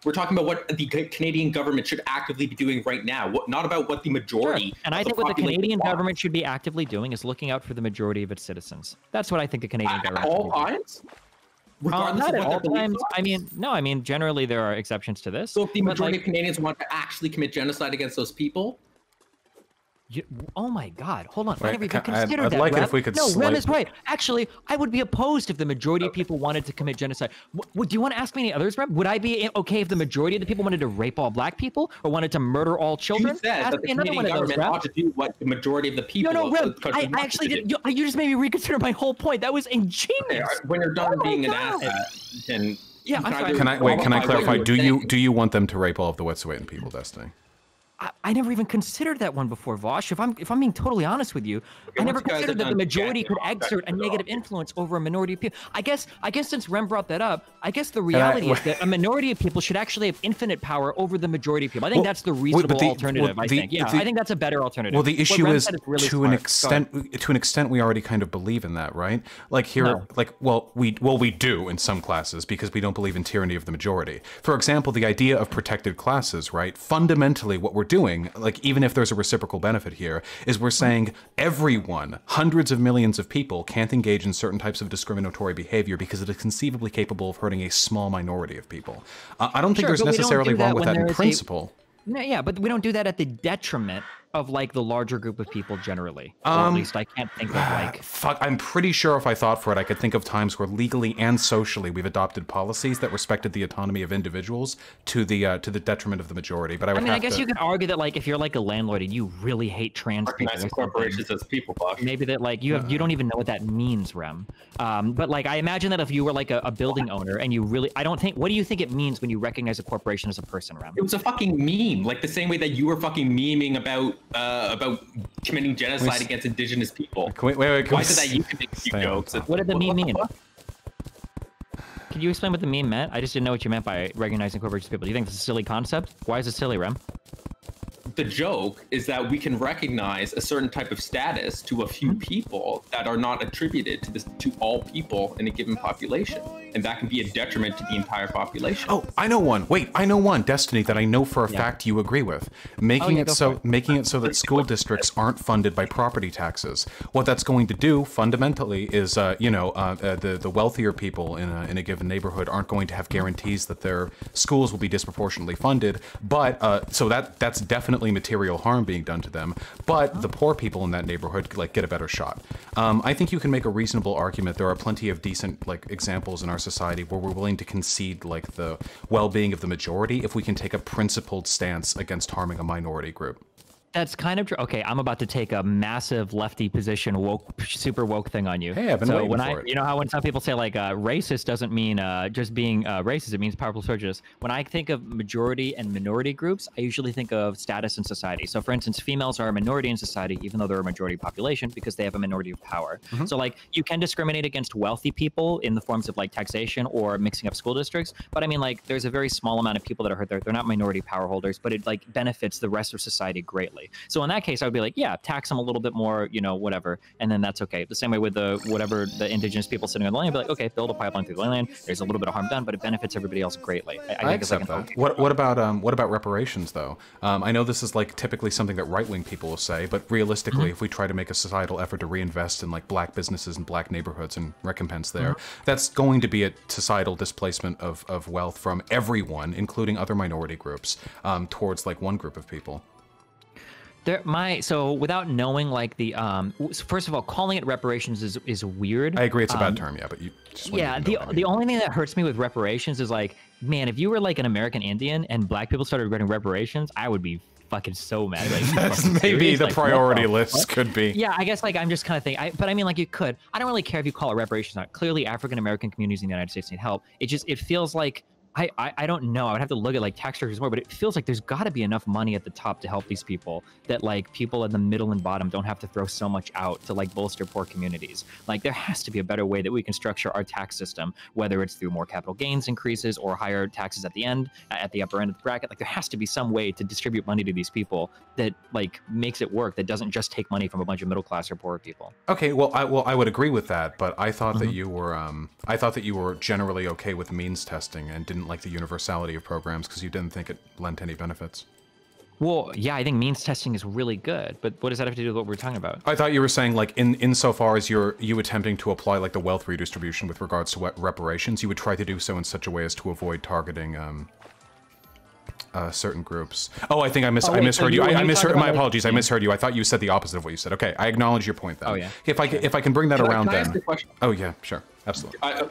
We're talking about what the Canadian government should actively be doing right now, what, not about what the majority. Sure. And I think what the Canadian are. government should be actively doing is looking out for the majority of its citizens. That's what I think the Canadian at government. At all times. Um, not at all times. I mean, no. I mean, generally there are exceptions to this. So if the majority like, of Canadians want to actually commit genocide against those people, you, oh my God! Hold on. Wait, I never even considered I'd, that. like Rem. it if we could. No, slight... Rem is right. Actually, I would be opposed if the majority okay. of people wanted to commit genocide. W- do you want to ask me any others, Rem? Would I be okay if the majority of the people wanted to rape all black people or wanted to murder all children? You said ask that the Canadian government those, ought to do what the majority of the people. No, no, Rem. I, I actually did. You, you, just made me reconsider my whole point. That was ingenious. When you're done oh being an asset, then. Yeah, I'm sorry. Can I wait? Can I clarify? Do you do you want them to rape all of the Wet'suwet'en people, Destiny? I, I, never even considered that one before, Vaush. If I'm if I'm being totally honest with you, okay, I never considered that the majority could exert a negative influence over a minority of people. I guess I guess since Rem brought that up, I guess the reality I, is that a minority of people should actually have infinite power over the majority of people. I think well, that's the reasonable the, alternative. Well, the, I think, yeah, the, I think that's a better alternative. Well, the issue is, is really to smart. an extent to an extent we already kind of believe in that, right? Like here, no. like well we well we do in some classes because we don't believe in tyranny of the majority. For example, the idea of protected classes, right? Fundamentally, what we're doing, like even if there's a reciprocal benefit here, is we're saying everyone, hundreds of millions of people, can't engage in certain types of discriminatory behavior because it is conceivably capable of hurting a small minority of people. Uh, I don't think sure, there's necessarily do wrong with that in principle. A, no, yeah, but we don't do that at the detriment of like the larger group of people generally. Um, at least I can't think of like. Fuck, I'm pretty sure if I thought for it, I could think of times where legally and socially we've adopted policies that respected the autonomy of individuals to the uh, to the detriment of the majority. But I would. I mean, I guess to... you could argue that like if you're like a landlord and you really hate trans people, corporations as people, Vaush. maybe that like you have you don't even know what that means, Rem. Um, but like I imagine that if you were like a, a building owner and you really, I don't think. What do you think it means when you recognize a corporation as a person, Rem? It was a fucking meme, like the same way that you were fucking memeing about uh, about committing genocide we, against indigenous people. Wait, wait, wait. Why is it that you can make cute jokes? What did the meme mean? Can you explain what the meme meant? I just didn't know what you meant by recognizing corporations people. Do you think it's a silly concept? Why is it silly, Rem? The joke is that we can recognize a certain type of status to a few mm-hmm. people that are not attributed to this to all people in a given population and that can be a detriment to the entire population oh i know one wait i know one destiny that i know for a yeah. fact you agree with making oh, yeah, it so it. making it so that school districts aren't funded by property taxes what that's going to do fundamentally is uh, you know uh, uh, the the wealthier people in a, in a given neighborhood aren't going to have guarantees that their schools will be disproportionately funded but uh, so that that's definitely definitely material harm being done to them, but the poor people in that neighborhood like get a better shot. Um, I think you can make a reasonable argument. There are plenty of decent like examples in our society where we're willing to concede like the well-being of the majority if we can take a principled stance against harming a minority group. That's kind of true. Okay, I'm about to take a massive lefty position, woke, super woke thing on you. Hey, I've been so waiting when for I, it. You know how when some people say like uh, racist doesn't mean uh, just being uh, racist, it means powerful prejudice. When I think of majority and minority groups, I usually think of status in society. So, for instance, females are a minority in society, even though they're a majority population, because they have a minority of power. Mm-hmm. So, like, you can discriminate against wealthy people in the forms of like taxation or mixing up school districts. But I mean, like, there's a very small amount of people that are hurt there. They're not minority power holders, but it like benefits the rest of society greatly. So, in that case, I would be like, yeah, tax them a little bit more, you know, whatever, and then that's okay. The same way with the whatever the indigenous people sitting on the land, be like, okay, build a pipeline through the land. There's a little bit of harm done, but it benefits everybody else greatly. I, I, I accept that. What what about um what about reparations though? Um, I know this is like typically something that right wing people will say, but realistically, mm-hmm. if we try to make a societal effort to reinvest in like black businesses and black neighborhoods and recompense there, mm-hmm. that's going to be a societal displacement of of wealth from everyone, including other minority groups, um, towards like one group of people. There, my so without knowing like the um, first of all, calling it reparations is is weird. I agree, it's a bad um, term, yeah, but you. yeah, the I mean. the only thing that hurts me with reparations is like, man, if you were like an American Indian and black people started getting reparations, I would be fucking so mad. Like, That's maybe the like, priority list what? could be. Yeah, I guess like I'm just kind of thinking, I, but I mean like you could. I don't really care if you call it reparations. Or not clearly African American communities in the United States need help. It just it feels like I, I, I don't know. I would have to look at like tax structures more, but it feels like there's got to be enough money at the top to help these people that like people in the middle and bottom don't have to throw so much out to like bolster poor communities. Like there has to be a better way that we can structure our tax system, whether it's through more capital gains increases or higher taxes at the end, at the upper end of the bracket. Like there has to be some way to distribute money to these people that like makes it work. That doesn't just take money from a bunch of middle class or poor people. Okay, well, I well I would agree with that, but I thought mm-hmm. that you were um I thought that you were generally okay with means testing and didn't like the universality of programs because you didn't think it lent any benefits. Well, yeah, I think means testing is really good, but what does that have to do with what we're talking about? I thought you were saying like in insofar as you're you attempting to apply like the wealth redistribution with regards to reparations, you would try to do so in such a way as to avoid targeting um, uh, certain groups. Oh, I think I mis oh, wait, I misheard so you. you. I, I misheard. My apologies. I misheard you. I thought you said the opposite of what you said. Okay, I acknowledge your point. Then. Oh yeah. If I if I can bring that can around I, then. Oh yeah, sure, absolutely. I,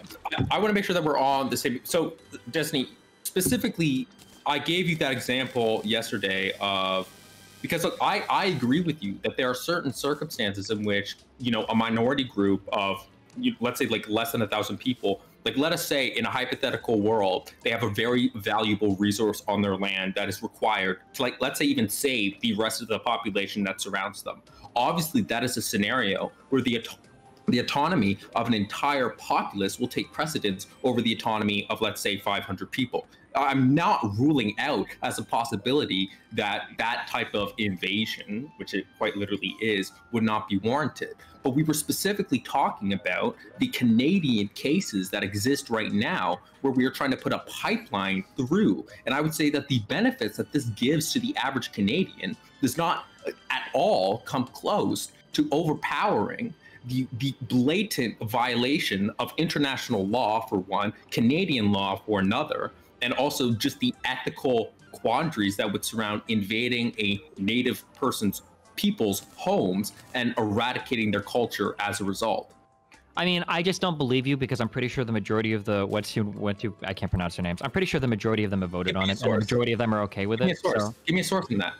I, want to make sure that we're on the same. So, Destiny, specifically, I gave you that example yesterday of because look, I, I agree with you that there are certain circumstances in which you know a minority group of let's say like less than a thousand people like let us say in a hypothetical world they have a very valuable resource on their land that is required to like let's say even save the rest of the population that surrounds them obviously that is a scenario where the the autonomy of an entire populace will take precedence over the autonomy of let's say 500 people I'm not ruling out as a possibility that that type of invasion, which it quite literally is, would not be warranted. But we were specifically talking about the Canadian cases that exist right now, where we are trying to put a pipeline through. And I would say that the benefits that this gives to the average Canadian does not uh, at all come close to overpowering the, the blatant violation of international law for one, Canadian law for another, and also just the ethical quandaries that would surround invading a native person's people's homes and eradicating their culture as a result. I mean, I just don't believe you because I'm pretty sure the majority of the what's who went to I can't pronounce their names. I'm pretty sure the majority of them have voted on it, and the majority of them are okay with Give it. Me a source. So. Give me a source in that.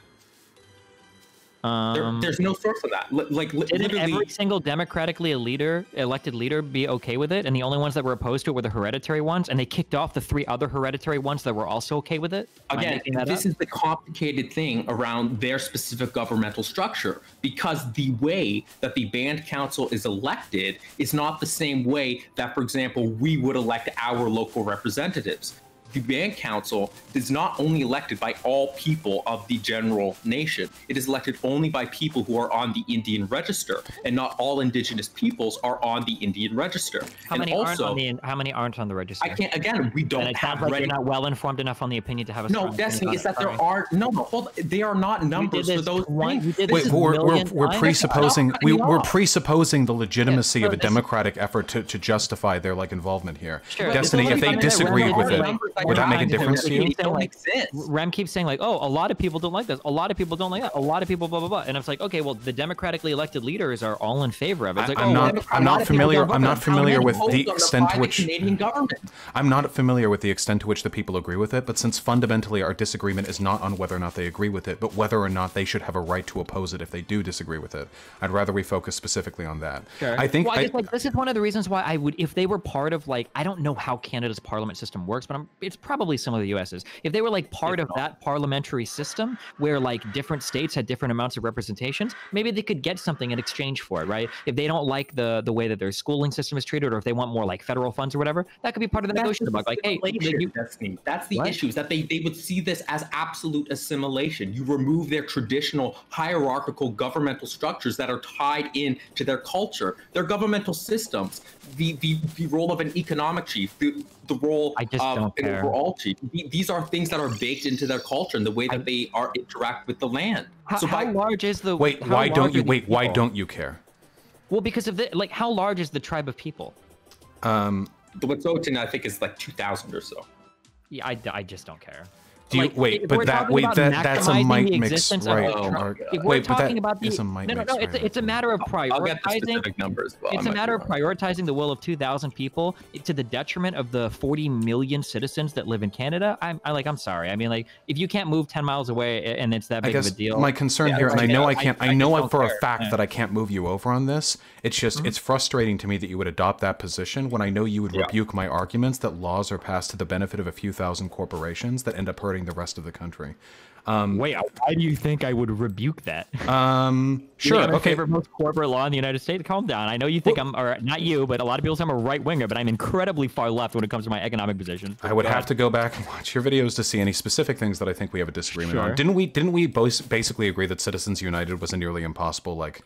Um, there, there's no source for that. L- like didn't every single democratically a leader elected leader be okay with it, and the only ones that were opposed to it were the hereditary ones, and they kicked off the three other hereditary ones that were also okay with it. Again, this up? is the complicated thing around their specific governmental structure because the way that the band council is elected is not the same way that, for example, we would elect our local representatives the band council is not only elected by all people of the general nation, it is elected only by people who are on the Indian register, and not all indigenous peoples are on the Indian register. How and many also, aren't on the How many aren't on the register? I can't. Again, we don't and it have. Sounds like you're not well informed enough on the opinion to have a. No, Destiny is that there are no, no. Hold, they are not numbers for those. One, Wait, we're, we're, we're presupposing we, we're presupposing the legitimacy yeah, so of a democratic effort to, to justify their like involvement here. Sure. Destiny, if they disagreed with it, would that make a difference to you? Saying, like, Rem keeps saying like, oh, a lot of people don't like this. A lot of people don't like that. A lot of people blah blah blah. And it's like, okay, well, the democratically elected leaders are all in favor of it. It's like, I'm oh, not. I'm not familiar. I'm not familiar with the extent to which Canadian government. I'm not familiar with the extent to which the people agree with it. But since fundamentally our disagreement is not on whether or not they agree with it, but whether or not they should have a right to oppose it if they do disagree with it, I'd rather we focus specifically on that. Sure. I think. Well, I, I like this is one of the reasons why I would, if they were part of like, I don't know how Canada's parliament system works, but I'm, it's probably similar to the U.S.'s. If they were like part of that parliamentary system where like different states had different amounts of representations, maybe they could get something in exchange for it, right? If they don't like the the way that their schooling system is treated, or if they want more like federal funds or whatever, that could be part of the that's negotiation. About like, hey, you, that's the the issue is that they they would see this as absolute assimilation. You remove their traditional hierarchical governmental structures that are tied in to their culture, their governmental systems, the the, the role of an economic chief, the the role of an overall chief. These are things that are baked into their culture and the way that I, they are interact with the land. How, so by, how large is the wait? Why don't you wait? Why don't you care? Well, because of the like, how large is the tribe of people? Um, the Wet'suwet'en, I think, is like two thousand or so. Yeah, I, I just don't care. Do you like, wait? But that wait that that's a might mix right? Or, if we're talking about the, a might no, no, no, it's, a, it's a matter of prioritizing. numbers. Well. It's a matter of prioritizing the will of 2,000 people to the detriment of the 40 million citizens that live in Canada. I'm I, like I'm sorry. I mean, like if you can't move 10 miles away and it's that big of a deal. My concern yeah, here, and I know I can't. I, I know for care. a fact yeah. that I can't move you over on this. It's just mm-hmm. it's frustrating to me that you would adopt that position when I know you would yeah. rebuke my arguments that laws are passed to the benefit of a few thousand corporations that end up hurting the rest of the country. Um, Wait, why do you think I would rebuke that? Um, sure. okay. Favor most corporate law in the United States. Calm down. I know you think well, I'm, or not you, but a lot of people say I'm a right winger, but I'm incredibly far left when it comes to my economic position. I would have to go back and watch your videos to see any specific things that I think we have a disagreement sure. on. Didn't we? Didn't we both basically agree that Citizens United was a nearly impossible like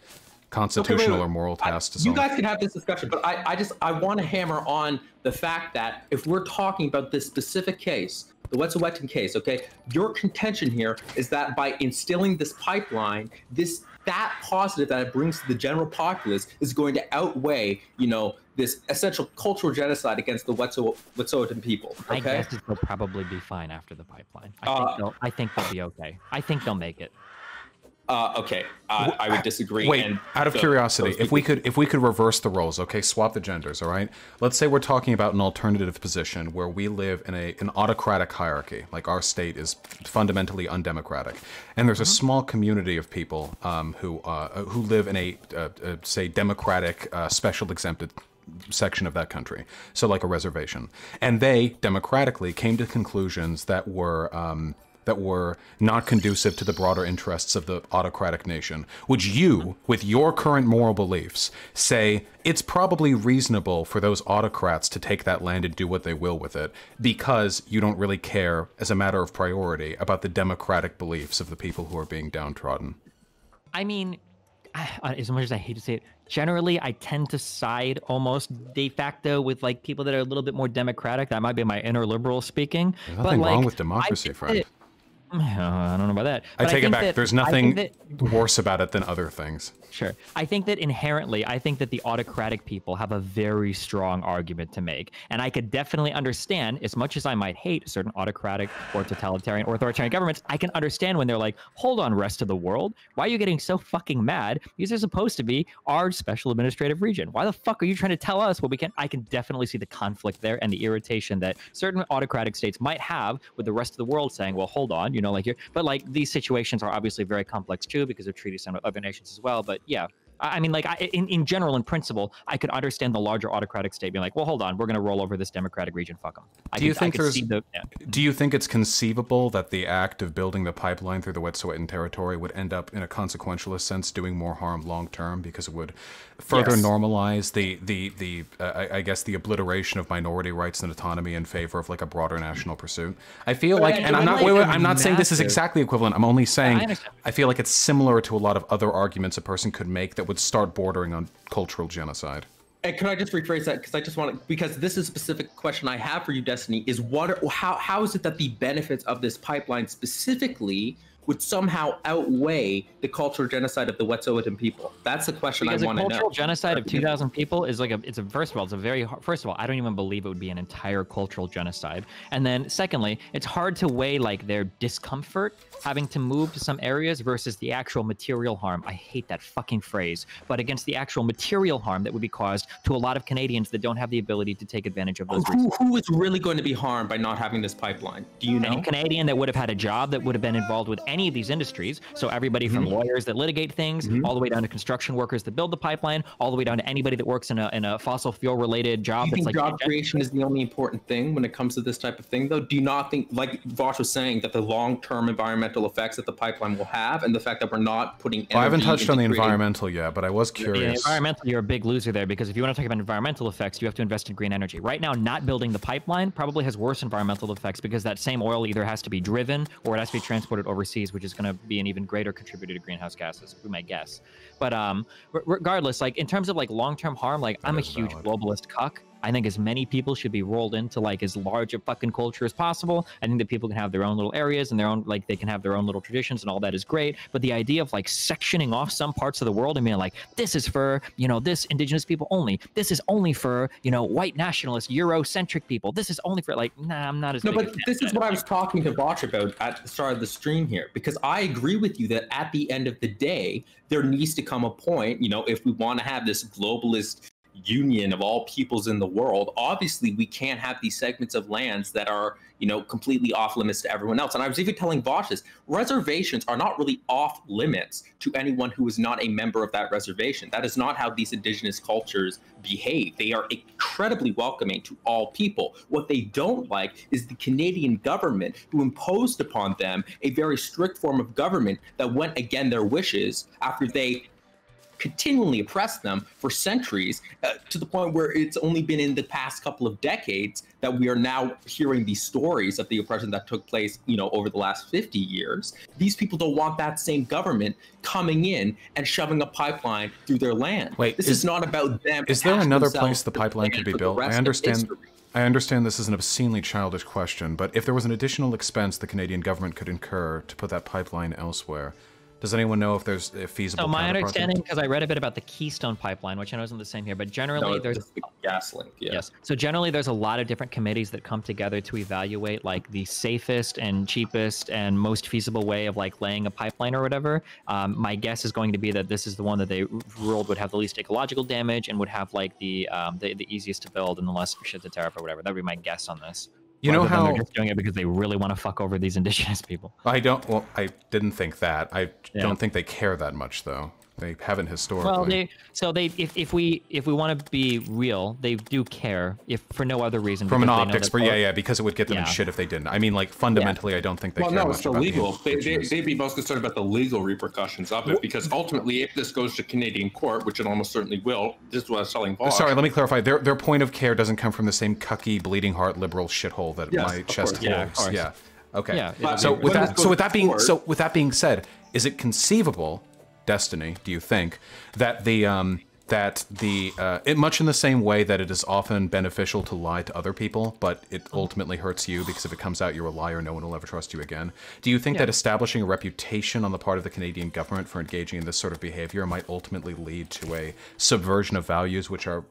constitutional okay, wait, wait. or moral task to solve? You guys can have this discussion, but I, I just I want to hammer on the fact that if we're talking about this specific case the Wet'suwet'en case, okay? Your contention here is that by instilling this pipeline, this that positive that it brings to the general populace is going to outweigh, you know, this essential cultural genocide against the Wet'suwet'en people. Okay? I guess it will probably be fine after the pipeline. I, uh, think they'll, I think they'll be okay. I think they'll make it. Uh, okay, uh, I would disagree. Wait, and out of the, curiosity, if we could if we could reverse the roles, okay, swap the genders, all right? Let's say we're talking about an alternative position where we live in a an autocratic hierarchy, like our state is fundamentally undemocratic, and there's mm-hmm. a small community of people um, who uh, who live in a uh, uh, say democratic uh, special exempted section of that country, so like a reservation, and they democratically came to conclusions that were. Um, that were not conducive to the broader interests of the autocratic nation. Would you, with your current moral beliefs, say it's probably reasonable for those autocrats to take that land and do what they will with it because you don't really care, as a matter of priority, about the democratic beliefs of the people who are being downtrodden? I mean, as much as I hate to say it, generally I tend to side almost de facto with like people that are a little bit more democratic. That might be my inner liberal speaking. There's nothing but, wrong with democracy, friend. I don't know about that. I take I it back. There's nothing that, worse about it than other things. Sure. I think that inherently, I think that the autocratic people have a very strong argument to make. And I could definitely understand, as much as I might hate certain autocratic or totalitarian or authoritarian governments, I can understand when they're like, hold on, rest of the world. Why are you getting so fucking mad? These are supposed to be our special administrative region. Why the fuck are you trying to tell us what we can? I can definitely see the conflict there and the irritation that certain autocratic states might have with the rest of the world saying, well, hold on, you know, like you're, but like these situations are obviously very complex too because of treaties and other nations as well. But yeah, I mean, like, I, in, in general, in principle, I could understand the larger autocratic state being like, well, hold on, we're going to roll over this democratic region. Fuck them. Do you think there's? The, yeah. Do you think it's conceivable that the act of building the pipeline through the Wet'suwet'en territory would end up, in a consequentialist sense, doing more harm long term because it would further yes. normalize the the the uh, I, I, guess the obliteration of minority rights and autonomy in favor of like a broader national pursuit? I feel but like, I, and I'm not like wait, wait, I'm not saying this is exactly equivalent. I'm only saying I, I feel like it's similar to a lot of other arguments a person could make that would start bordering on cultural genocide. And can I just rephrase that because I just want to because this is a specific question I have for you, Destiny. Is what are, how how is it that the benefits of this pipeline specifically would somehow outweigh the cultural genocide of the Wet'suwet'en people? That's the question because I want to know. the cultural genocide of 2,000 people is like a, it's a, first of all, it's a very, hard, first of all, I don't even believe it would be an entire cultural genocide. And then secondly, it's hard to weigh like their discomfort having to move to some areas versus the actual material harm. I hate that fucking phrase, but against the actual material harm that would be caused to a lot of Canadians that don't have the ability to take advantage of those who, who is really going to be harmed by not having this pipeline? Do you know? Any Canadian that would have had a job that would have been involved with any of these industries. So everybody from mm-hmm. lawyers that litigate things, mm-hmm. all the way down to construction workers that build the pipeline, all the way down to anybody that works in a, in a fossil fuel related job. Do you think like job creation is the only important thing when it comes to this type of thing, though? Do you not think, like Vaush was saying, that the long term environmental effects that the pipeline will have, and the fact that we're not putting well, I haven't touched on the creating... environmental yet, but I was curious. Yeah, environmental, you're a big loser there because if you want to talk about environmental effects, you have to invest in green energy. Right now, not building the pipeline probably has worse environmental effects because that same oil either has to be driven or it has to be transported overseas, which is going to be an even greater contributor to greenhouse gases, we might guess. But um, regardless, like in terms of like long-term harm, like that I'm a huge valid. globalist cuck. I think as many people should be rolled into like as large a fucking culture as possible. I think that people can have their own little areas and their own like they can have their own little traditions and all that is great. But the idea of like sectioning off some parts of the world and being like, this is for you know this indigenous people only. This is only for you know white nationalist Eurocentric people. This is only for like nah, I'm not as no. But this is what I was talking to Vaush about at the start of the stream here because I agree with you that at the end of the day there needs to come a point, you know, if we want to have this globalist union of all peoples in the world, obviously we can't have these segments of lands that are, you know, completely off limits to everyone else. And I was even telling this, reservations are not really off limits to anyone who is not a member of that reservation. That is not how these indigenous cultures behave. They are incredibly welcoming to all people. What they don't like is the Canadian government who imposed upon them a very strict form of government that went against their wishes after they continually oppressed them for centuries uh, to the point where it's only been in the past couple of decades that we are now hearing these stories of the oppression that took place you know over the last 50 years. These people don't want that same government coming in and shoving a pipeline through their land. Wait this is, is not about them is there another place the pipeline could be built? i understand I understand this is an obscenely childish question, but if there was an additional expense the Canadian government could incur to put that pipeline elsewhere, does anyone know if there's a feasible? So my understanding, because I read a bit about the Keystone Pipeline, which I know isn't the same here, but generally no, there's the GasLink. Yeah. Yes. So generally there's a lot of different committees that come together to evaluate like the safest and cheapest and most feasible way of like laying a pipeline or whatever. Um, my guess is going to be that this is the one that they ruled would have the least ecological damage and would have like the um, the, the easiest to build and the less shit to tear up or whatever. That'd be my guess on this. You know how they're just doing it because they really want to fuck over these indigenous people. I don't. Well, I didn't think that. I yeah. don't think they care that much, though. They haven't historically. Well, they so they if, if we if we want to be real, they do care if for no other reason. From an optics, but yeah, yeah, because it would get them yeah. in shit if they didn't. I mean, like fundamentally, yeah. I don't think they. Care. Well, care no, it's the legal. The they, they, would be most concerned about the legal repercussions of it because ultimately, if this goes to Canadian court, which it almost certainly will, this is what I was telling Vaush. Sorry, let me clarify. Their their point of care doesn't come from the same cucky, bleeding heart liberal shithole that yes, my chest holds. Yeah. Okay. Yeah. So with that, so with that being, so with that being said, is it conceivable Destiny, do you think that the um, that the uh, it, much in the same way that it is often beneficial to lie to other people, but it ultimately hurts you because if it comes out you're a liar, no one will ever trust you again. Do you think yeah. that establishing a reputation on the part of the Canadian government for engaging in this sort of behavior might ultimately lead to a subversion of values which are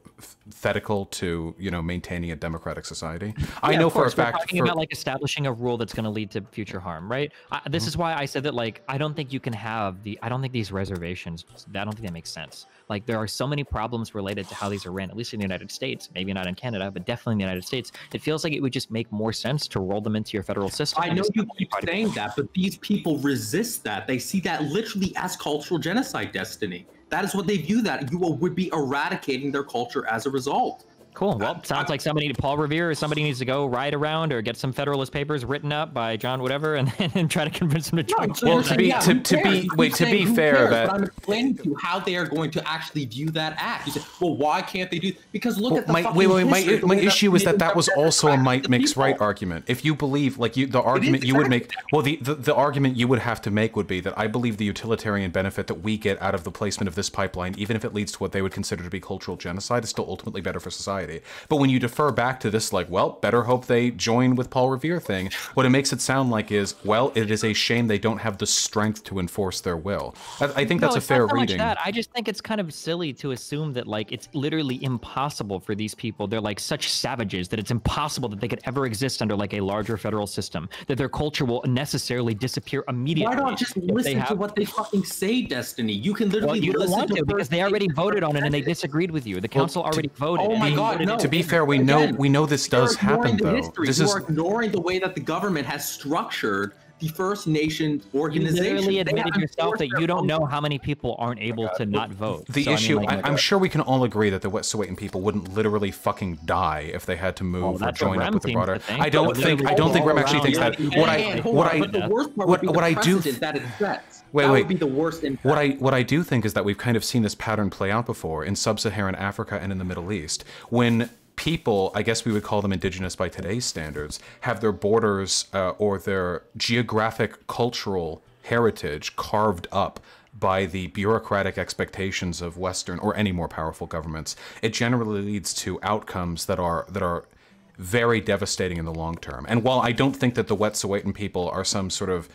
thetical to you know maintaining a democratic society? Yeah, I know for a fact. We're talking for... about like establishing a rule that's going to lead to future harm, right? I, this mm -hmm. is why I said that like I don't think you can have the I don't think these reservations. I don't think that makes sense. Like there are so many problems related to how these are ran, at least in the United States, maybe not in Canada, but definitely in the United States. It feels like it would just make more sense to roll them into your federal system. I know you keep saying that, but these people resist that. They see that literally as cultural genocide destiny. That is what they view that. You would be eradicating their culture as a result. Cool. Well, sounds like somebody, Paul Revere, or somebody needs to go ride around or get some Federalist Papers written up by John whatever, and then try to convince him to join. No, well, to be yeah, to, to be wait to be fair, cares? that but I'm explaining to you how they are going to actually view that act. You say, well, why can't they do? Because look well, at the my, wait, wait, my, my issue is that that was also a might makes right argument. If you believe, like you, the argument you would make, well, the, the the argument you would have to make would be that I believe the utilitarian benefit that we get out of the placement of this pipeline, even if it leads to what they would consider to be cultural genocide, is still ultimately better for society. But when you defer back to this, like, well, better hope they join with Paul Revere thing, what it makes it sound like is, well, it is a shame they don't have the strength to enforce their will. I, I think no, that's a fair reading. that. I just think it's kind of silly to assume that, like, it's literally impossible for these people. They're like such savages that it's impossible that they could ever exist under like a larger federal system. That their culture will necessarily disappear immediately. Why not just listen have... to what they fucking say, Destiny? You can literally well, you don't want to, to because they already voted on it and they disagreed with you. The council well, already oh voted. Oh my god! No. To be fair, we know we know this does happen though. History. This you is are ignoring the way that the government has structured the First Nation organization. You literally admitted yourself that you don't know how many people aren't oh able to not vote. The so, issue, I am sure we can all agree that the Wet'suwet'en people wouldn't literally fucking die if they had to move well, or join up with the broader. I don't think. I don't think Rem actually thinks that. What I, what I, what, what I do. That it threats. Wait, that wait. would be the worst impact. What I what I do think is that we've kind of seen this pattern play out before in sub-Saharan Africa and in the Middle East when people, I guess we would call them indigenous by today's standards, have their borders uh, or their geographic cultural heritage carved up by the bureaucratic expectations of Western or any more powerful governments, it generally leads to outcomes that are that are very devastating in the long term. And while I don't think that the Wet'suwet'en people are some sort of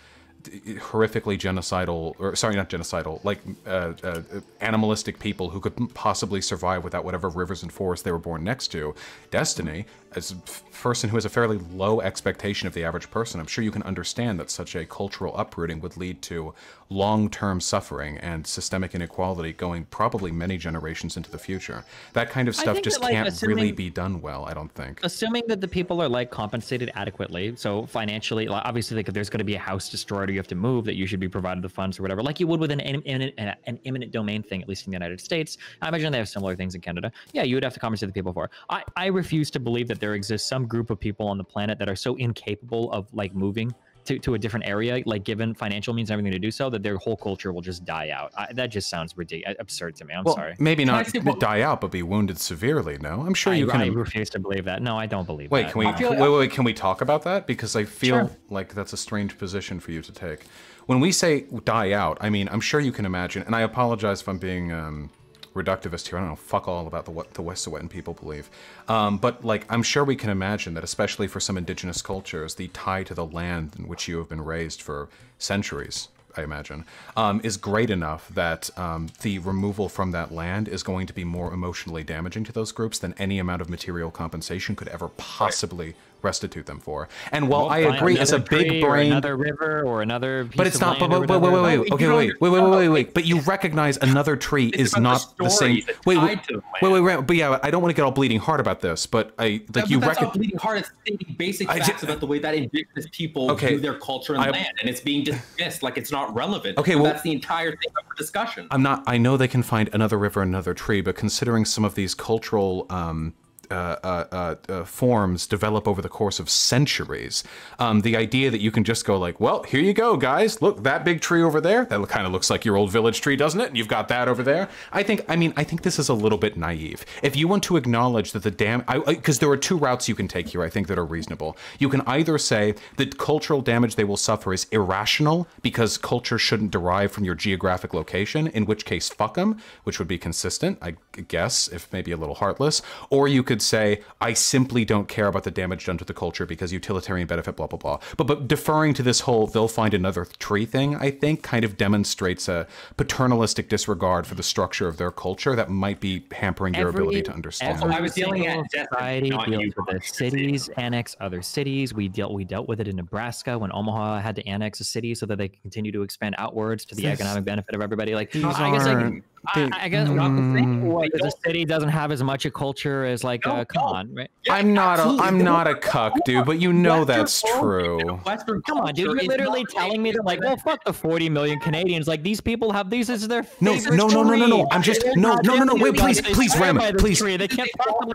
horrifically genocidal, or sorry, not genocidal, like uh, uh, animalistic people who could possibly survive without whatever rivers and forests they were born next to. Destiny, as a person who has a fairly low expectation of the average person, I'm sure you can understand that such a cultural uprooting would lead to long-term suffering and systemic inequality going probably many generations into the future. That kind of stuff just that, like, can't assuming, really be done well, I don't think. Assuming that the people are like compensated adequately, so financially, obviously, like if there's going to be a house destroyed or you have to move, that you should be provided the funds or whatever, like you would with an imminent, an eminent domain thing, at least in the United States. I imagine they have similar things in Canada. Yeah, you would have to compensate the people for. I, I refuse to believe that there exists some group of people on the planet that are so incapable of like moving to, to a different area, like given financial means and everything to do so, that their whole culture will just die out. I, that just sounds ridiculous, absurd to me. I'm well, sorry. Maybe not die out, but be wounded severely. No, I'm sure I, you can. I refuse to believe that. No, I don't believe wait, that. Can we, wait, wait, wait, can we talk about that? Because I feel sure. like that's a strange position for you to take. When we say die out, I mean, I'm sure you can imagine, and I apologize if I'm being um, reductivist here. I don't know fuck all about the what the Wet'suwet'en people believe. Um, but like, I'm sure we can imagine that, especially for some indigenous cultures, the tie to the land in which you have been raised for centuries. I imagine, um, is great enough that um, the removal from that land is going to be more emotionally damaging to those groups than any amount of material compensation could ever possibly right restitute them for. And while we'll I agree, as a big brain, another river or another, but it's not. But wait, wait, wait, wait, wait. Okay, wait, wait, wait, wait, wait, wait. But you recognize another tree is not the, the same. Wait, wait, wait, wait, wait. But yeah, I don't want to get all bleeding heart about this. But I like yeah, you recognize bleeding heart is stating basic facts just, about the way that indigenous people okay, view their culture and I, land, and it's being dismissed like it's not relevant. Okay, well, that's the entire thing of the discussion. I'm not. I know they can find another river, another tree, but considering some of these cultural um, uh, uh, uh, forms develop over the course of centuries. Um, the idea that you can just go like, well, here you go, guys. Look, that big tree over there. That kind of looks like your old village tree, doesn't it? And you've got that over there. I think, I mean, I think this is a little bit naive. If you want to acknowledge that the dam, because there are two routes you can take here, I think that are reasonable. You can either say that cultural damage they will suffer is irrational because culture shouldn't derive from your geographic location, in which case, fuck them, which would be consistent, I guess, if maybe a little heartless. Or you could say, I simply don't care about the damage done to the culture because utilitarian benefit, blah, blah, blah. But, but deferring to this whole they'll find another tree thing, I think kind of demonstrates a paternalistic disregard for the structure of their culture that might be hampering your ability to understand. I was dealing at society deals with the cities, annex other cities. We dealt we dealt with it in Nebraska when Omaha had to annex a city so that they could continue to expand outwards to the this, economic benefit of everybody. Like I guess I can I, I guess mm, the city doesn't have as much a culture as like no, uh, come no. on, right? Yeah, I'm not absolutely. a I'm not a cuck, dude, but you know Western that's true. Western come on, dude, you're literally telling me that like, well, fuck the 40 million Canadians. Like these people have these as their no, no, no, no, no, no. I'm just no, no, no, no. Wait, please, please, Rem, please, they can't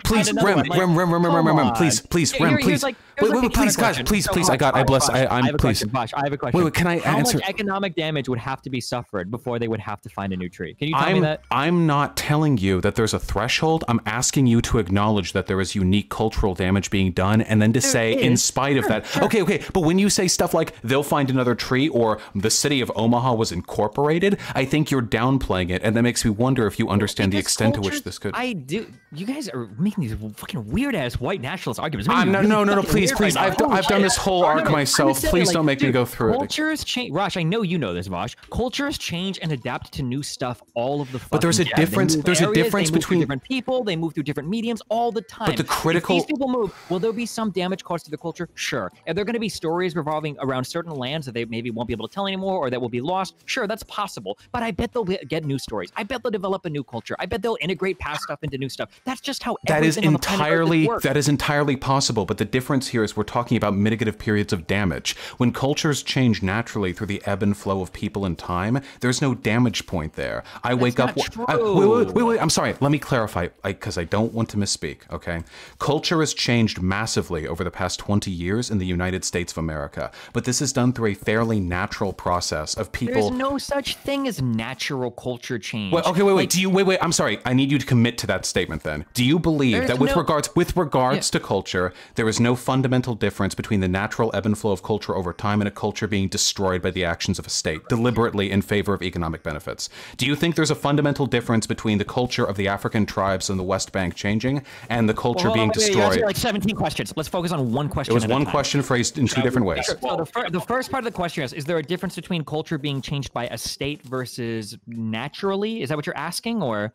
please, Rem, Rem, Rem, Rem, Rem, Rem, Rem, please, please, Rem, please. Wait, wait, wait, please, guys, please, please. I got, I bless. I, I'm please. I have a question. Wait, wait, can I answer? How much economic damage would have to be suffered before they would have to find a new tree? Can you tell me that? I'm not telling you that there's a threshold. I'm asking you to acknowledge that there is unique cultural damage being done and then to there say, is. in spite of that. Okay, okay. But when you say stuff like they'll find another tree or the city of Omaha was incorporated, I think you're downplaying it. And that makes me wonder if you understand because the extent to which this could. I do. You guys are making these fucking weird ass white nationalist arguments. I'm no, really no, no, no, please, please. I've, right I've done this whole arc myself. Please like, don't make dude, me go through cultures it. Cultures change. Rosh, I know you know this, Vaush. Cultures change and adapt to new stuff all of the But there's a difference. There's a difference difference between different people. They move through different mediums all the time. But the critical if these people move. Will there be some damage caused to the culture? Sure. Are there going to be stories revolving around certain lands that they maybe won't be able to tell anymore, or that will be lost? Sure, that's possible. But I bet they'll get new stories. I bet they'll develop a new culture. I bet they'll integrate past stuff into new stuff. That's just how that is entirely that is entirely possible. But the difference here is we're talking about mitigative periods of damage. When cultures change naturally through the ebb and flow of people and time, there's no damage point there. I that's wake make up. I, wait, wait, wait, wait, I'm sorry. Let me clarify, because I, I, don't want to misspeak. Okay, culture has changed massively over the past 20 years in the United States of America, but this is done through a fairly natural process of people. There's no such thing as natural culture change. Well, okay, wait, wait. Like, do you wait, wait? I'm sorry. I need you to commit to that statement. Then, do you believe that with no, regards with regards yeah. to culture, there is no fundamental difference between the natural ebb and flow of culture over time and a culture being destroyed by the actions of a state deliberately in favor of economic benefits? Do you think there's a fundamental difference between the culture of the African tribes in the West Bank changing and the culture well, being wait, destroyed? like 17 questions. Let's focus on one question. It was one question phrased in two different ways. So the, fir the first part of the question is: Is there a difference between culture being changed by a state versus naturally? Is that what you're asking, or?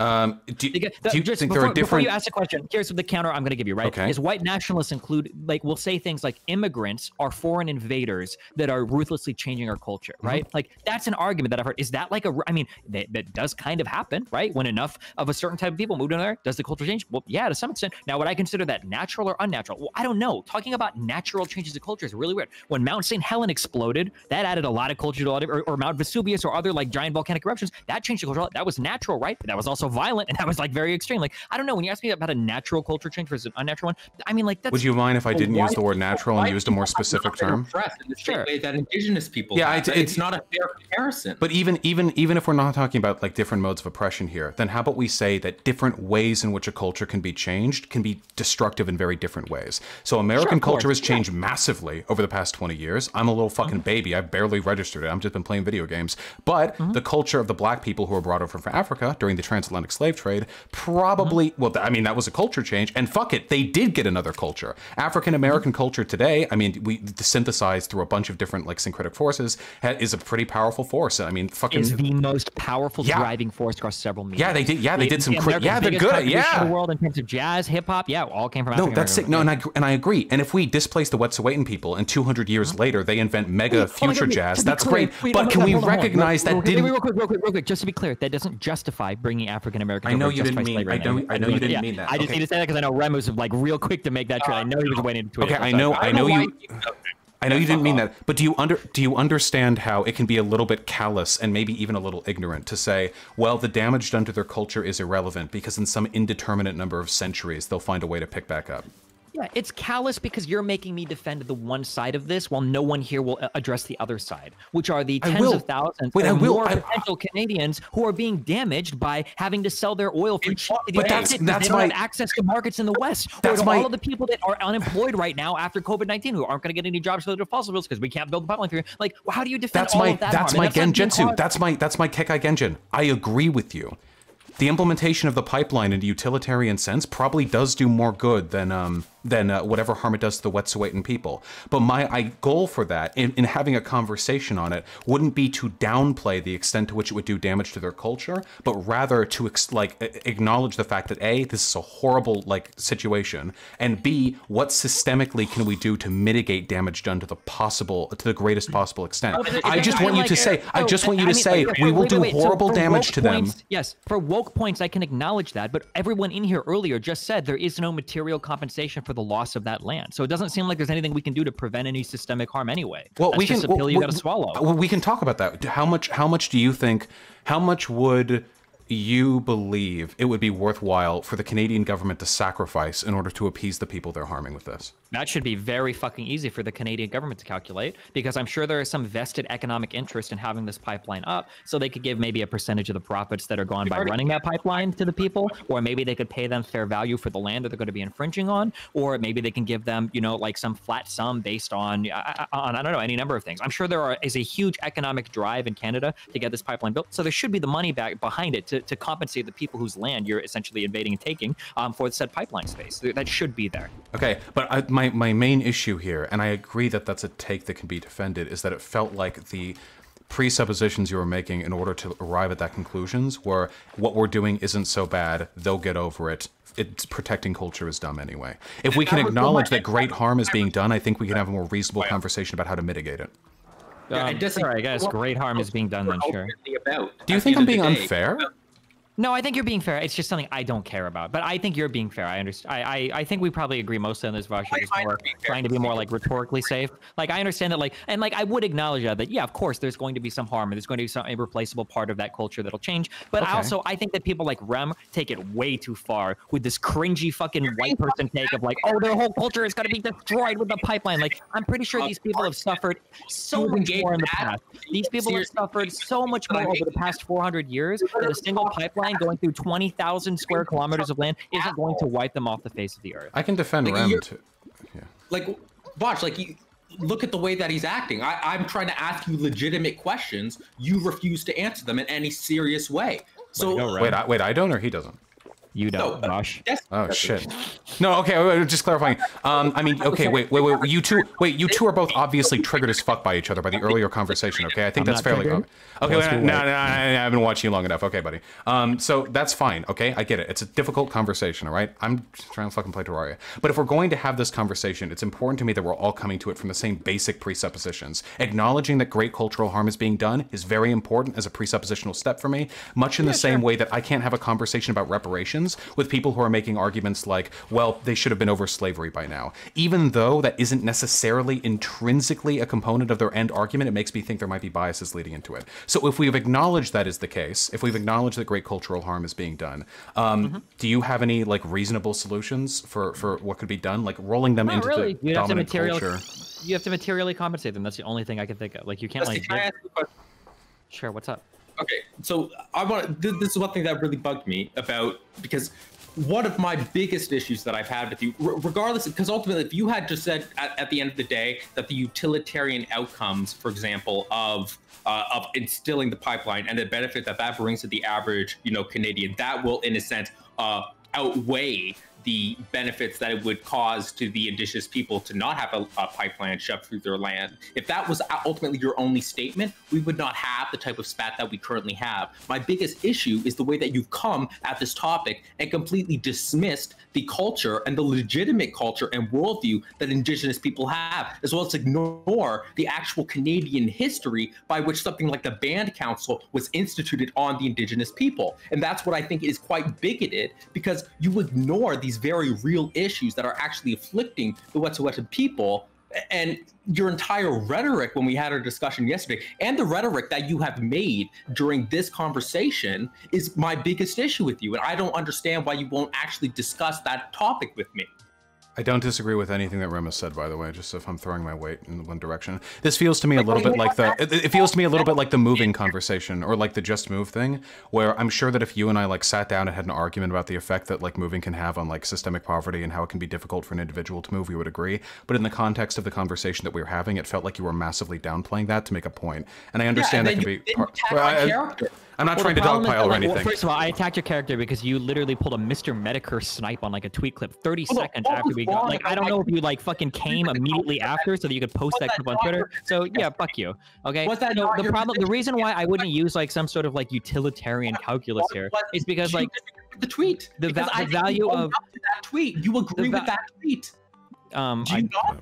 Um, do, do, you just, think before, there are different? Before you ask the question, here's the counter I'm going to give you. Right? Okay. Is white nationalists include like we'll say things like immigrants are foreign invaders that are ruthlessly changing our culture, mm-hmm. right? Mm-hmm. Like that's an argument that I've heard. Is that like a? I mean, that, that does kind of happen, right? When enough of a certain type of people move in there, does the culture change? Well, yeah, to some extent. Now, would I consider that natural or unnatural? Well, I don't know. Talking about natural changes of culture is really weird. When Mount St. Helen exploded, that added a lot of culture to a lot of, or, or Mount Vesuvius or other like giant volcanic eruptions. That changed the culture. That was natural, right? But that was also violent, and that was like like very extreme. Like I don't know when you ask me about a natural culture change versus an unnatural one. I mean, like that's. Would you mind if I didn't use the word natural and used a more specific term? In the sure. way that indigenous people. Yeah, it's, it's not a fair comparison. But even even even if we're not talking about like different modes of oppression here, then how about we say that different ways in which a culture can be changed can be destructive in very different ways. So American sure, culture has changed yeah. massively over the past 20 years. I'm a little fucking mm-hmm. baby. I barely registered it. I've just been playing video games. But mm-hmm. the culture of the black people who were brought over from Africa during the transatlantic slave trade probably well i mean that was a culture change and fuck it they did get another culture african american culture today i mean we synthesized through a bunch of different like syncretic forces is a pretty powerful force i mean fucking is the most powerful yeah. driving force across several media. yeah they did yeah they, they did some the yeah they're good yeah the world in terms of jazz hip-hop yeah all came from no that's sick no and I, and I agree and if we displace the wet'suwet'en people and 200 years mm-hmm. later they invent mega wait, future jazz that's clear, great wait, but can we recognize that didn't real quick real quick real quick just to be clear that doesn't justify bringing african american i know you didn't mean i know i know you didn't mean that. I just okay. need to say that because I know Rem was like real quick to make that trade. Uh, I know he was waiting to. Okay, I know, I know you. I know you didn't mean that, but do you under do you understand how it can be a little bit callous and maybe even a little ignorant to say, well, the damage done to their culture is irrelevant because in some indeterminate number of centuries they'll find a way to pick back up. Yeah, it's callous because you're making me defend the one side of this while no one here will uh, address the other side, which are the tens of thousands Wait, of more I... potential Canadians who are being damaged by having to sell their oil for cheap. But that's, that's they my... don't have access to markets in the West. That's or my... all of the people that are unemployed right now after COVID-19 who aren't going to get any jobs related to fossil fuels because we can't build the pipeline for you. Like, well, how do you defend that's all my, of that That's harm? my genjutsu. That's my, that's my Kekkei Genkai. I agree with you the implementation of the pipeline in a utilitarian sense probably does do more good than um, than uh, whatever harm it does to the Wet'suwet'en people. But my I, goal for that, in, in, having a conversation on it, wouldn't be to downplay the extent to which it would do damage to their culture, but rather to like acknowledge the fact that a this is a horrible like situation, and b what systemically can we do to mitigate damage done to the possible to the greatest possible extent. I just want you to say. I just want you to say we will do horrible damage to them. Yes, for woke points, I can acknowledge that, but everyone in here earlier just said there is no material compensation for the loss of that land. So it doesn't seem like there's anything we can do to prevent any systemic harm anyway. Well, That's we can. a pill well, you got to swallow. Well, we can talk about that. How much? How much do you think? How much would you believe it would be worthwhile for the Canadian government to sacrifice in order to appease the people they're harming with this? That should be very fucking easy for the Canadian government to calculate because I'm sure there is some vested economic interest in having this pipeline up so they could give maybe a percentage of the profits that are gone by running that pipeline to the people or maybe they could pay them fair value for the land that they're going to be infringing on or maybe they can give them, you know, like some flat sum based on on I don't know, any number of things. I'm sure there are, is a huge economic drive in Canada to get this pipeline built. So there should be the money back behind it to, to compensate the people whose land you're essentially invading and taking um, for said pipeline space. That should be there. Okay, but I, my, my main issue here, and I agree that that's a take that can be defended, is that it felt like the presuppositions you were making in order to arrive at that conclusions were what we're doing isn't so bad, they'll get over it. It's protecting culture is dumb anyway. If we can acknowledge that great harm is being done, I think we can have a more reasonable conversation about how to mitigate it. Um, yeah, sorry, guys. Great harm is being done then, sure. Do you think I'm being unfair? No, I think you're being fair. It's just something I don't care about. But I think you're being fair. I understand. I, I, I think we probably agree mostly on this. Vaush is more trying to be more like rhetorically safe. Like I understand that. Like and like I would acknowledge that. That yeah, of course, there's going to be some harm and there's going to be some irreplaceable part of that culture that'll change. But okay. also, I think that people like Rem take it way too far with this cringy fucking white person take of like, oh, their whole culture is going to be destroyed with the pipeline. Like I'm pretty sure these people have suffered so much more in the past. These people have suffered so much more over the past 400 years that a single pipeline going through 20,000 square kilometers of land isn't going to wipe them off the face of the earth. I can defend like, Rem too. Yeah. Like, watch, like, you, look at the way that he's acting. I, I'm trying to ask you legitimate questions. You refuse to answer them in any serious way. So wait, I, wait, I don't or he doesn't. You don't, no, Josh. oh shit. No, okay, just clarifying. Um, I mean, okay, wait, wait, wait. You two, wait, you two are both obviously triggered as fuck by each other by the earlier conversation. Okay, I think I'm that's fairly. Triggered. Okay, wait, no, no, no, I haven't watched you long enough. Okay, buddy. Um, so that's fine. Okay, I get it. It's a difficult conversation. All right, I'm trying to fucking play Terraria. But if we're going to have this conversation, it's important to me that we're all coming to it from the same basic presuppositions. Acknowledging that great cultural harm is being done is very important as a presuppositional step for me. Much in yeah, the same sure. way that I can't have a conversation about reparations with people who are making arguments like, well, they should have been over slavery by now. Even though that isn't necessarily intrinsically a component of their end argument, it makes me think there might be biases leading into it. So if we've acknowledged that is the case, if we've acknowledged that great cultural harm is being done, um, mm-hmm. do you have any like reasonable solutions for for what could be done, like rolling them Not into really. the you dominant material, culture? You have to materially compensate them. That's the only thing I can think of. Like you can't like. Can Sure. What's up? Okay, so I want this is one thing that really bugged me about because one of my biggest issues that I've had with you, regardless, because ultimately, if you had just said at, at, the end of the day that the utilitarian outcomes, for example, of uh, of instilling the pipeline and the benefit that that brings to the average, you know, Canadian, that will, in a sense, uh, outweigh the benefits that it would cause to the indigenous people to not have a, a, pipeline shoved through their land. If that was ultimately your only statement, we would not have the type of spat that we currently have. My biggest issue is the way that you've come at this topic and completely dismissed the culture and the legitimate culture and worldview that indigenous people have, as well as ignore the actual Canadian history by which something like the Band Council was instituted on the indigenous people. And that's what I think is quite bigoted because you ignore the these very real issues that are actually afflicting the Wet'suwet'en people. And your entire rhetoric when we had our discussion yesterday and the rhetoric that you have made during this conversation is my biggest issue with you. And i don't understand why you won't actually discuss that topic with me I don't disagree with anything that Remus said, by the way, just if I'm throwing my weight in one direction. This feels to me a little bit like the, it, feels to me a little bit like the moving conversation or like the just move thing, where I'm sure that if you and I like sat down and had an argument about the effect that like moving can have on like systemic poverty and how it can be difficult for an individual to move, we would agree. But in the context of the conversation that we were having, it felt like you were massively downplaying that to make a point. And I understand yeah, and that can be part, well, I, I'm not well, trying to dogpile or anything. Well, first of all, I attacked your character because you literally pulled a Mr. Metokur snipe on like a tweet clip 30 seconds after we got. Like, I don't know if you like fucking came immediately after so that you could post that clip on Twitter. So yeah, fuck you. Okay. What's that so the problem, the reason why I wouldn't use like some sort of like utilitarian calculus here is because like the tweet, the, va the value of that tweet, you agree with that tweet. Um, Do you I.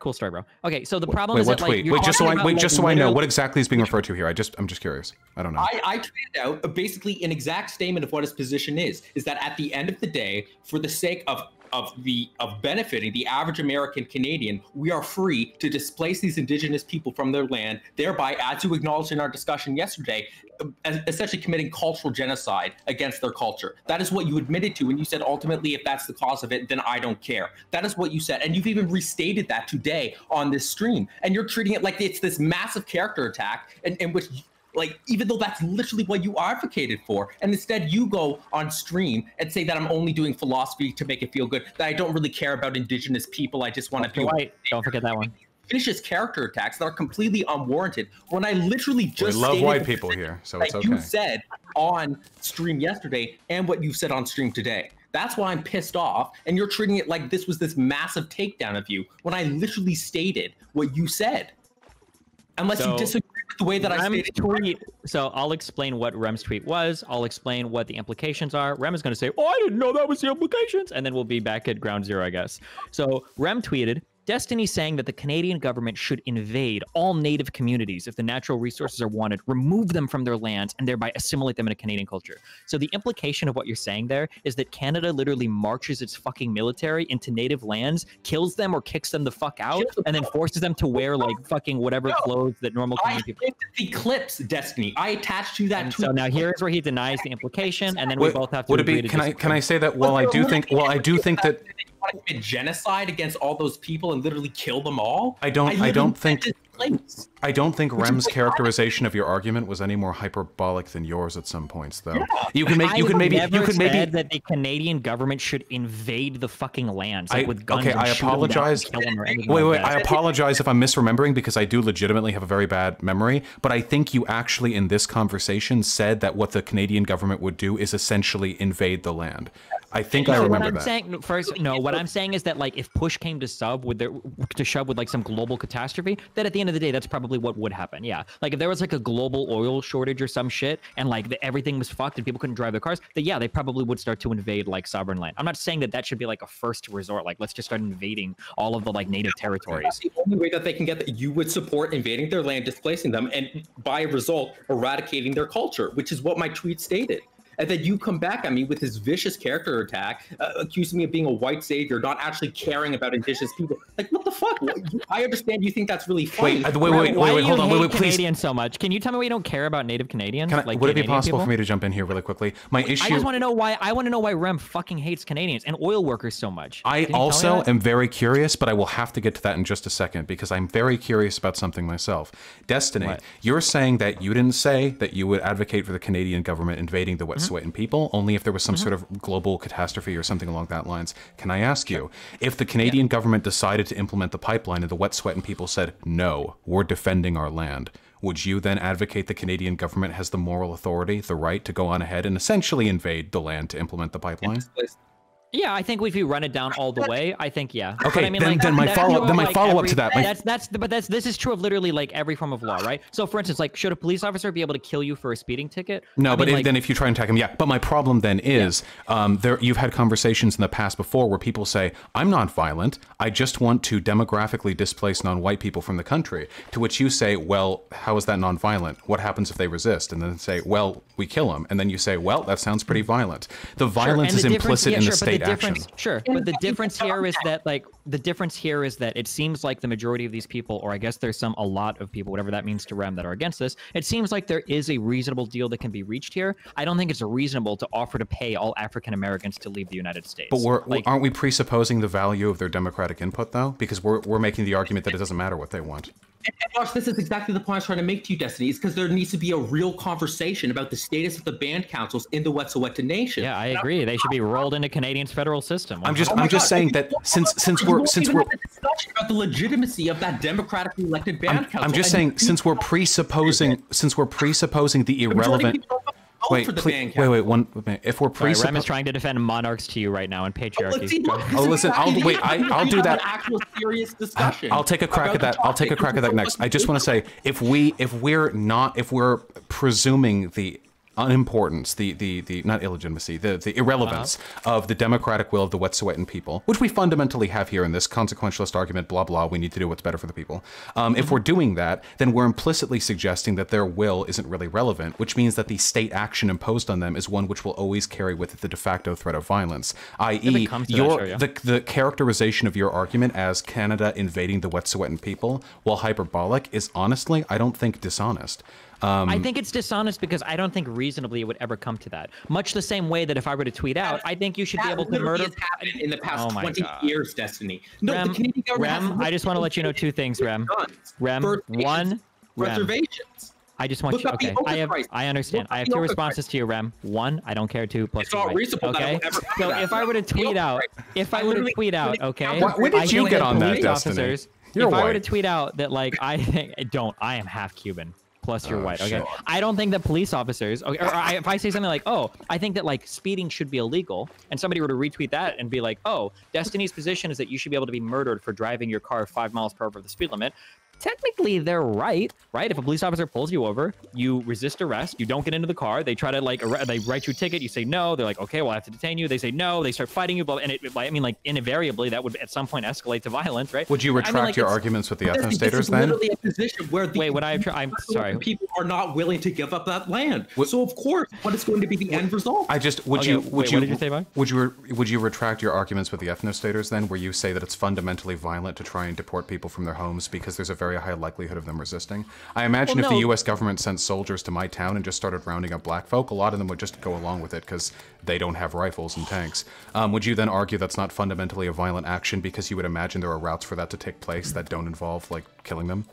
Cool story, bro. Okay, so the problem wait, is what that, tweet? like, wait, just so I wait, just so I know what exactly is being referred to here. I just I'm just curious. I don't know. I, I tweeted out basically an exact statement of what his position is. Is that at the end of the day, for the sake of of the of benefiting the average American Canadian, we are free to displace these indigenous people from their land, thereby, as you acknowledged in our discussion yesterday, um, essentially committing cultural genocide against their culture. That is what you admitted to when you said ultimately, if that's the cause of it, then I don't care. That is what you said, and you've even restated that today on this stream, and you're treating it like it's this massive character attack in, in which like, even though that's literally what you advocated for. And instead, you go on stream and say that I'm only doing philosophy to make it feel good, that I don't really care about indigenous people. I just want to be white. Don't forget that one. vicious character attacks that are completely unwarranted. When I literally just we love white people here, so it's okay. You said on stream yesterday and what you said on stream today. That's why I'm pissed off. And you're treating it like this was this massive takedown of you when I literally stated what you said. Unless so, you disagree the way that Rem's I stated. Tweet, so I'll explain what Rem's tweet was. I'll explain what the implications are. Rem is going to say, "Oh, I didn't know that was the implications," and then we'll be back at ground zero, I guess. So Rem tweeted, Destiny saying that the Canadian government should invade all native communities if the natural resources are wanted, remove them from their lands, and thereby assimilate them into Canadian culture. So the implication of what you're saying there is that Canada literally marches its fucking military into native lands, kills them or kicks them the fuck out, and then forces them to wear like fucking whatever no, clothes that normal Canadian people. the clips, Destiny. I attached to that. So now here's where he denies the implication, and then we both have to. Would it be? Can I can I say that? Well, I do think. Well, I do think that want to commit genocide against all those people and literally kill them all? I don't. I, I don't think. I don't think Rem's characterization of your argument was any more hyperbolic than yours at some points, though. Yeah. You can make. You can maybe. You could maybe that the Canadian government should invade the fucking lands like, I, with guns. Okay, I apologize. Wait, wait. Like I apologize if I'm misremembering because I do legitimately have a very bad memory. But I think you actually in this conversation said that what the Canadian government would do is essentially invade the land. I think no, I remember what I'm that. saying first, no, what I'm saying is that like if push came to sub with their to shove with like some global catastrophe, that at the end of the day, that's probably what would happen. Yeah, like if there was like a global oil shortage or some shit, and like the, everything was fucked and people couldn't drive their cars, then yeah, they probably would start to invade like sovereign land. I'm not saying that that should be like a first resort. Like let's just start invading all of the like native territories. That's the only way that they can get that you would support invading their land, displacing them, and by result eradicating their culture, which is what my tweet stated and then you come back at me with this vicious character attack, uh, accusing me of being a white savior, not actually caring about indigenous people. Like, what the fuck? I understand you think that's really funny. Wait, wait, wait, wait, wait, hold on, wait, wait, please. Canadians so much? Can you tell me why you don't care about Native Canadians? I, like would Canadian it be possible people? for me to jump in here really quickly? My issue. I just want to know why. I want to know why Rem fucking hates Canadians and oil workers so much. I also am very curious, but I will have to get to that in just a second because I'm very curious about something myself. Destiny, what? you're saying that you didn't say that you would advocate for the Canadian government invading the Wet'suwet'en mm-hmm. people, only only if there was some mm-hmm. sort of global catastrophe or something along that lines. Can I ask you, if the Canadian yeah. government decided to implement the pipeline and the wet Wet'suwet'en people said, no, we're defending our land, would you then advocate the Canadian government has the moral authority, the right to go on ahead and essentially invade the land to implement the pipeline? Yeah, I think if you run it down all the way, I think yeah. Okay, I mean, then, like, then my follow up, then my like follow up to that. My... That's that's but that's this is true of literally like every form of law, right? So for instance, like should a police officer be able to kill you for a speeding ticket? No, I but mean, if, like... then if you try and attack him, yeah. But my problem then is, yeah. um, there you've had conversations in the past before where people say, "I'm not violent. I just want to demographically displace non-white people from the country." To which you say, "Well, how is that non-violent? What happens if they resist?" And then say, "Well, we kill them." And then you say, "Well, that sounds pretty violent." The violence sure. is implicit yeah, in the state action. Sure, but the difference here is that like the difference here is that it seems like the majority of these people, or I guess there's some a lot of people, whatever that means to Rem, that are against this. It seems like there is a reasonable deal that can be reached here. I don't think it's reasonable to offer to pay all African Americans to leave the United States. But we're, like, aren't we presupposing the value of their democratic input though? Because we're we're making the argument that it doesn't matter what they want. And, Josh, this is exactly the point I was trying to make to you, Destiny, is because there needs to be a real conversation about the status of the band councils in the Wet'suwet'en Nation. Yeah, I agree. They should be rolled into Canadian's federal system. I'm just, oh I'm just saying that since since we're since we're discussion about the legitimacy of that democratically elected band I'm, council. I'm just saying since we're presupposing since we're presupposing the irrelevant wait, please, wait, wait, one minute. If we're pre, Rem is trying to defend monarchs to you right now in patriarchy. Oh, oh listen, I'll wait. I, I'll do that. Actual serious discussion. I'll take a crack at that. I'll take a crack at that next. I just want to say, if we, if we're not, if we're presuming the unimportance, the the the not illegitimacy, the the irrelevance uh-huh. of the democratic will of the Wet'suwet'en people, which we fundamentally have here in this consequentialist argument. Blah blah. We need to do what's better for the people. Um, mm-hmm. If we're doing that, then we're implicitly suggesting that their will isn't really relevant, which means that the state action imposed on them is one which will always carry with it the de facto threat of violence. I.e., your yeah. the the characterization of your argument as Canada invading the Wet'suwet'en people, while hyperbolic, is honestly, I don't think dishonest. Um, I think it's dishonest because I don't think reasonably it would ever come to that. Much the same way that if I were to tweet out, I think you should be able to murder. Has happened in the past oh 20 God. years, Destiny. No, Rem, the Canadian government. Rem, I just want to let you know two things, Rem. Rem, one, reservations. I just want Look you. Okay, I have. I understand. I have two responses to you, Rem. One, I don't care. Two, plus it's all reasonable. Okay. So if I were to tweet out, if I were to tweet out, okay. When did you get on that, Destiny? You're if white. I were to tweet out that like I think don't, I am half Cuban plus you're oh, white. Okay. Shit. I don't think that police officers, okay, or I, if I say something like, oh, I think that like speeding should be illegal, and somebody were to retweet that and be like, oh, Destiny's position is that you should be able to be murdered for driving your car five miles per hour over the speed limit. Technically they're right, right? If a police officer pulls you over, you resist arrest, you don't get into the car, they try to like they write you a ticket, you say no, they're like, okay, well I have to detain you. They say no, they start fighting you, and it, I mean, like invariably that would at some point escalate to violence, right? Would you retract I mean, like, your arguments with the ethnostaters then? Literally a position where the, wait, would I? I'm sorry. People are not willing to give up that land, what, so of course, what is going to be the end result? I just would okay, you would wait, you, you say, would you would you retract your arguments with the ethnostaters then, where you say that it's fundamentally violent to try and deport people from their homes because there's a very high likelihood of them resisting. I imagine well, if no. the U.S. government sent soldiers to my town and just started rounding up black folk, a lot of them would just go along with it because they don't have rifles and tanks. Um, would you then argue that's not fundamentally a violent action because you would imagine there are routes for that to take place that don't involve like killing them?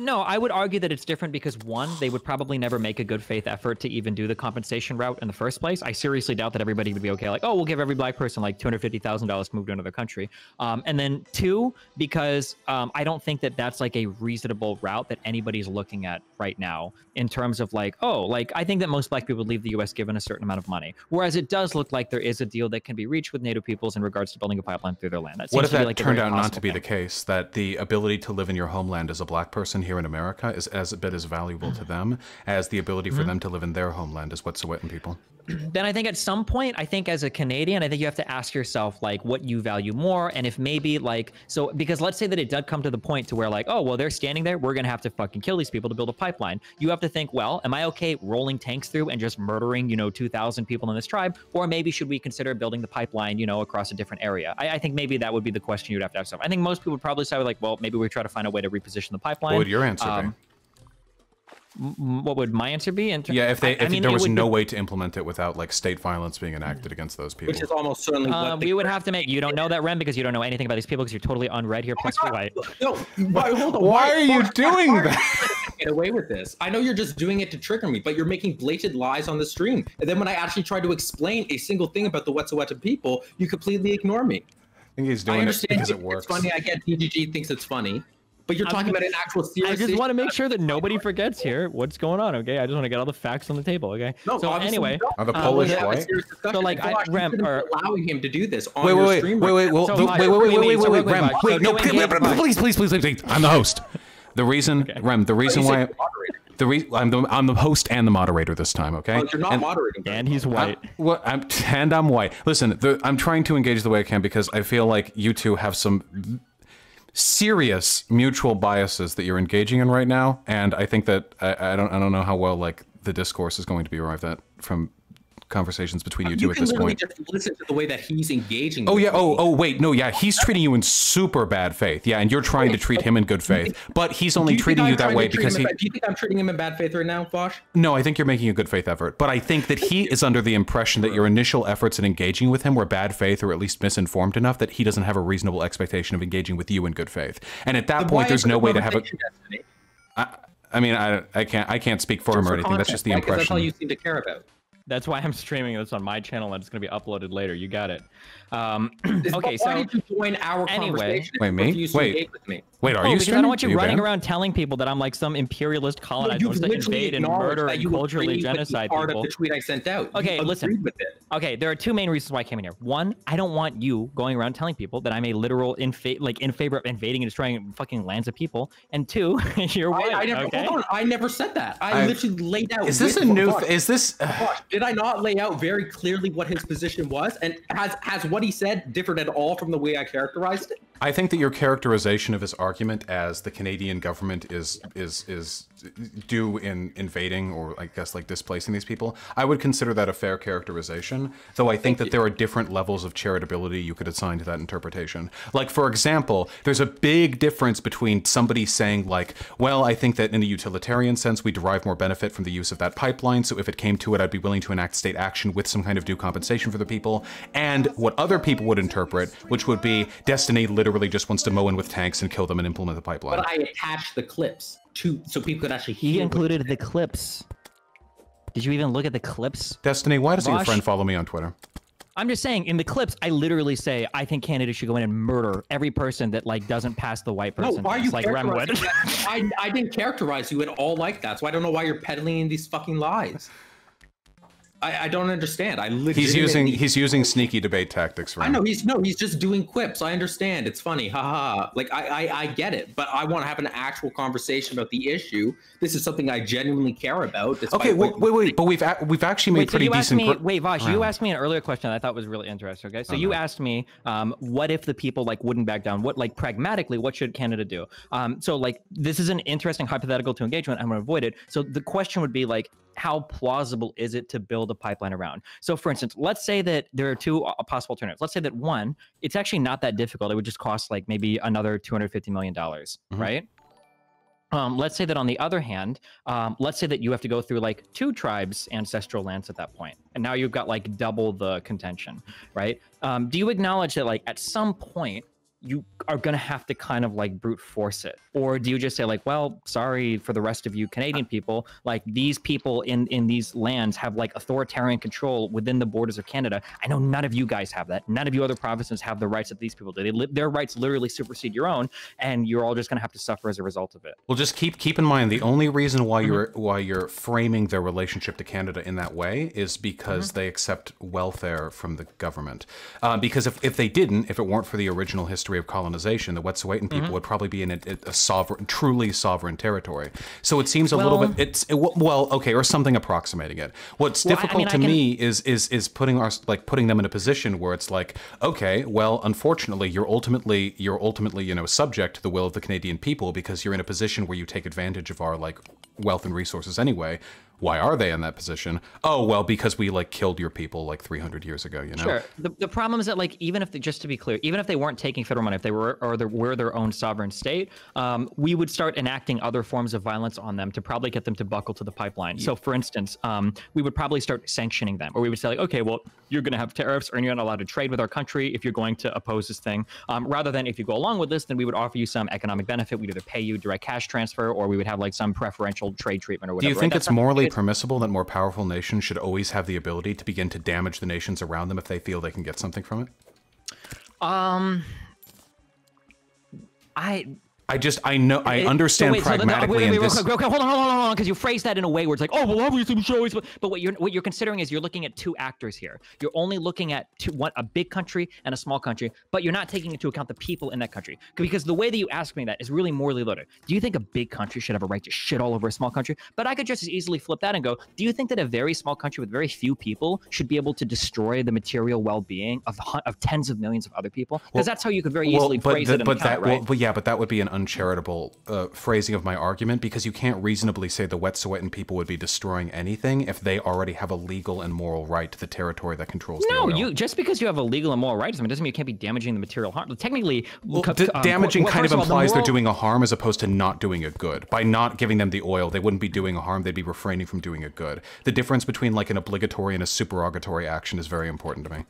No, I would argue that it's different because one, they would probably never make a good faith effort to even do the compensation route in the first place. I seriously doubt that everybody would be okay. Like, oh, we'll give every black person like two hundred fifty thousand dollars to move to another country. Um, and then two, because um, I don't think that that's like a reasonable route that anybody's looking at right now in terms of like, oh, like I think that most black people would leave the U.S. given a certain amount of money. Whereas it does look like there is a deal that can be reached with Native peoples in regards to building a pipeline through their land. That what if that like turned out not to be thing. the case? That the ability to live in your homeland as a black person here in America is as a bit as valuable to them as the ability for mm-hmm. them to live in their homeland as Wet'suwet'en people. then I think at some point, I think as a Canadian, I think you have to ask yourself like what you value more, and if maybe like so because let's say that it does come to the point to where like oh well they're standing there, we're gonna have to fucking kill these people to build a pipeline. You have to think well, am I okay rolling tanks through and just murdering you know two thousand people in this tribe, or maybe should we consider building the pipeline you know across a different area? I, I think maybe that would be the question you'd have to ask yourself. I think most people would probably say like well maybe we try to find a way to reposition the pipeline. What would your answer um, be? What would my answer be? Ter- yeah, if they if I mean, there was no be... way to implement it without like state violence being enacted against those people, which is almost certainly uh, we would have to make. You don't know that Rem because you don't know anything about these people because you're totally unread here. Plus, you're white. No, why, hold on. Why, why are you why, doing why that? Get away with this. I know you're just doing it to trigger me, but you're making blatant lies on the stream. And then when I actually try to explain a single thing about the Wet'suwet'en people, you completely ignore me. I think he's doing it because it works. It's funny. I get DGG thinks it's funny. But you're talking about an actual serious. I just want to make sure that nobody forgets here what's going on. Okay, I just want to get all the facts on the table. Okay. No, so anyway, are the uh, Polish white? So like, I, Rem, are allowing him to do this on wait, wait, your wait, wait, wait, wait, wait, wait, wait, wait, wait, wait, wait, wait, wait, wait, please, please, please, please, I'm the host. The reason, Rem, the oh, reason why. The re- I'm the I'm the host and the moderator this time. Okay. Oh, you're not and, moderating. And he's white. I'm, well, I'm and I'm white. Listen, the, I'm trying to engage the way I can because I feel like you two have some serious mutual biases that you're engaging in right now, and I think that I, I don't I don't know how well like the discourse is going to be arrived at from conversations between uh, you, you two at this point. Just listen to the way that he's engaging. Oh yeah. Oh oh wait. No. Yeah. He's treating you in super bad faith. Yeah, and you're trying to treat him in good faith, but he's only treating you that way because he. do you think I'm treating him in bad faith right now, Vaush? No, I think you're making a good faith effort, but I think that he is under the impression that your initial efforts in engaging with him were bad faith or at least misinformed enough that he doesn't have a reasonable expectation of engaging with you in good faith. And at that point, there's no way to have a. I, I mean, I I can't I can't speak for him or anything. That's just the impression. That's all you seem to care about. That's why I'm streaming this on my channel and it's going to be uploaded later. You got it. Um, okay, so why did you join our anyway, conversation? Wait, me? Wait, me? wait, are oh, you? Because I don't want you, you running banned? around telling people that I'm like some imperialist colonizer no, to invade and murder and culturally genocide part people. Of the tweet I sent out. Okay, listen. Okay, there are two main reasons why I came in here. One, I don't want you going around telling people that I'm a literal in fa- like in favor of invading and destroying fucking lands of people. And two, you're white. I, I never, okay? hold on, I never said that. I, I literally laid out. Is this a new? Is this? Did I not lay out very clearly what his position was? And has has what he said differed at all from the way I characterized it? I think that your characterization of his argument as the Canadian government is is is due in invading or I guess like displacing these people, I would consider that a fair characterization. Though I think that there are different levels of charitability you could assign to that interpretation. Like for example, there's a big difference between somebody saying like, well, I think that in a utilitarian sense we derive more benefit from the use of that pipeline, so if it came to it, I'd be willing to enact state action with some kind of due compensation for the people, and what other people would interpret, which would be Destiny literally literally just wants to mow in with tanks and kill them and implement the pipeline. But I attach the clips to so people could actually He included the clips. Did you even look at the clips? Destiny, why does your friend follow me on Twitter? I'm just saying, in the clips, I literally say I think Canada should go in and murder every person that like doesn't pass the white person. No, why are you like Remwood? I, I didn't characterize you at all like that, so I don't know why you're peddling these fucking lies. I, I, don't understand. I literally he's using he's using sneaky debate tactics. Right? I know he's no, he's just doing quips. I understand. It's funny, haha. Like I, I, I get it, but I want to have an actual conversation about the issue. This is something I genuinely care about. Okay, wait, wait, wait, but we've we've actually made wait, pretty so decent. Me, wait, Vaush, you asked me an earlier question that I thought was really interesting. Okay, so you asked me, um, what if the people like wouldn't back down? What like pragmatically, what should Canada do? Um, so like this is an interesting hypothetical to engage with. I'm going to avoid it. So the question would be like, how plausible is it to build a pipeline around? So, for instance, let's say that there are two uh, possible alternatives. Let's say that one, it's actually not that difficult. It would just cost like maybe another $250 million, mm-hmm. right? Um, let's say that on the other hand, um, let's say that you have to go through like two tribes' ancestral lands at that point, and now you've got like double the contention, right? Um, do you acknowledge that like at some point you are going to have to kind of like brute force it. Or do you just say like well sorry for the rest of you canadian people. Like these people in in these lands have like authoritarian control within the borders of canada. I know none of you guys have that. None of you other provinces have the rights that these people do they li- their rights literally supersede your own and you're all just going to have to suffer as a result of it. Well just keep keep in mind the only reason why mm-hmm. you're why you're framing their relationship to canada in that way is because mm-hmm. they accept welfare from the government. Uh, because if, if they didn't if it weren't for the original history history of colonization, the Wet'suwet'en people mm-hmm. would probably be in a, a, sovereign, truly sovereign territory. So it seems a well, little bit. It's it, well, okay, or something approximating it. What's well, difficult I mean, to can... me is is is putting our like putting them in a position where it's like, okay, well, unfortunately, you're ultimately you're ultimately you know subject to the will of the Canadian people because you're in a position where you take advantage of our like wealth and resources anyway why are they in that position? Oh, well, because we like killed your people like 300 years ago, you know? Sure. The, the problem is that like, even if they, just to be clear, even if they weren't taking federal money, if they were, or they were their own sovereign state, um, we would start enacting other forms of violence on them to probably get them to buckle to the pipeline. Yeah. So for instance, um, we would probably start sanctioning them or we would say like, okay, well, you're going to have tariffs or you're not allowed to trade with our country if you're going to oppose this thing. Um, rather than if you go along with this, then we would offer you some economic benefit. We'd either pay you direct cash transfer or we would have like some preferential trade treatment or whatever. Do you think it's morally permissible that more powerful nations should always have the ability to begin to damage the nations around them if they feel they can get something from it? Um, I I just I know I understand so wait, oh, pragmatically. So, no, wait, wait, wait, okay, okay, hold on, hold on, hold on, because you phrase that in a way where it's like, oh, well, obviously we should always. But what you're what you're considering is you're looking at two actors here. You're only looking at two, one a big country and a small country, but you're not taking into account the people in that country. Because the way that you ask me that is really morally loaded. Do you think a big country should have a right to shit all over a small country? But I could just as easily flip that and go, do you think that a very small country with very few people should be able to destroy the material well-being of of tens of millions of other people? Because well, that's how you could very easily well, phrase the, it. but that, right? well, but yeah, but that would be an uncharitable uh, phrasing of my argument because you can't reasonably say the Wet'suwet'en people would be destroying anything if they already have a legal and moral right to the territory that controls no, the oil. you just because you have a legal and moral right doesn't mean you can't be damaging the material harm. Technically, well, um, damaging kind of implies the they're doing a harm as opposed to not doing a good. By not giving them the oil, they wouldn't be doing a harm; they'd be refraining from doing a good. The difference between like an obligatory and a supererogatory action is very important to me.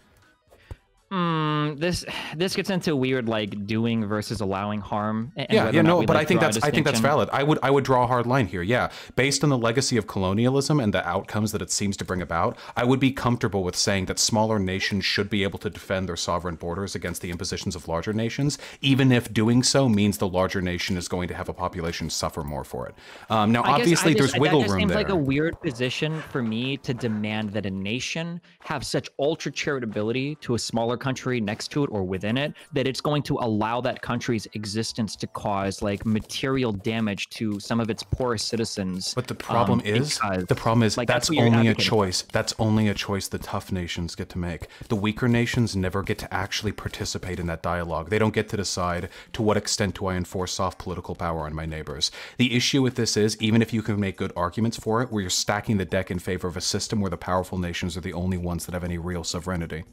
Hmm, this this gets into weird like doing versus allowing harm. yeah, yeah, no, but like, I think that's I think that's valid. I would I would draw a hard line here. Yeah, based on the legacy of colonialism and the outcomes that it seems to bring about, I would be comfortable with saying that smaller nations should be able to defend their sovereign borders against the impositions of larger nations, even if doing so means the larger nation is going to have a population suffer more for it. Um, now, I obviously, just, there's wiggle room seems there. like a weird position for me to demand that a nation have such ultra charitability to a smaller country next to it or within it that it's going to allow that country's existence to cause like material damage to some of its poorest citizens. But the problem um, is, because, the problem is like, that's, that's only a choice. For. That's only a choice the tough nations get to make. The weaker nations never get to actually participate in that dialogue. They don't get to decide to what extent do I enforce soft political power on my neighbors. The issue with this is, even if you can make good arguments for it, where you're stacking the deck in favor of a system where the powerful nations are the only ones that have any real sovereignty.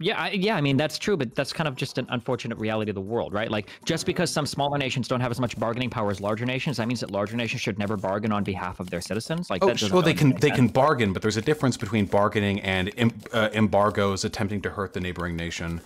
Yeah, I, yeah. I mean, that's true, but that's kind of just an unfortunate reality of the world, right? Like, just because some smaller nations don't have as much bargaining power as larger nations, that means that larger nations should never bargain on behalf of their citizens. Like, oh, well, they can they sense. can bargain, but there's a difference between bargaining and uh, embargoes attempting to hurt the neighboring nation.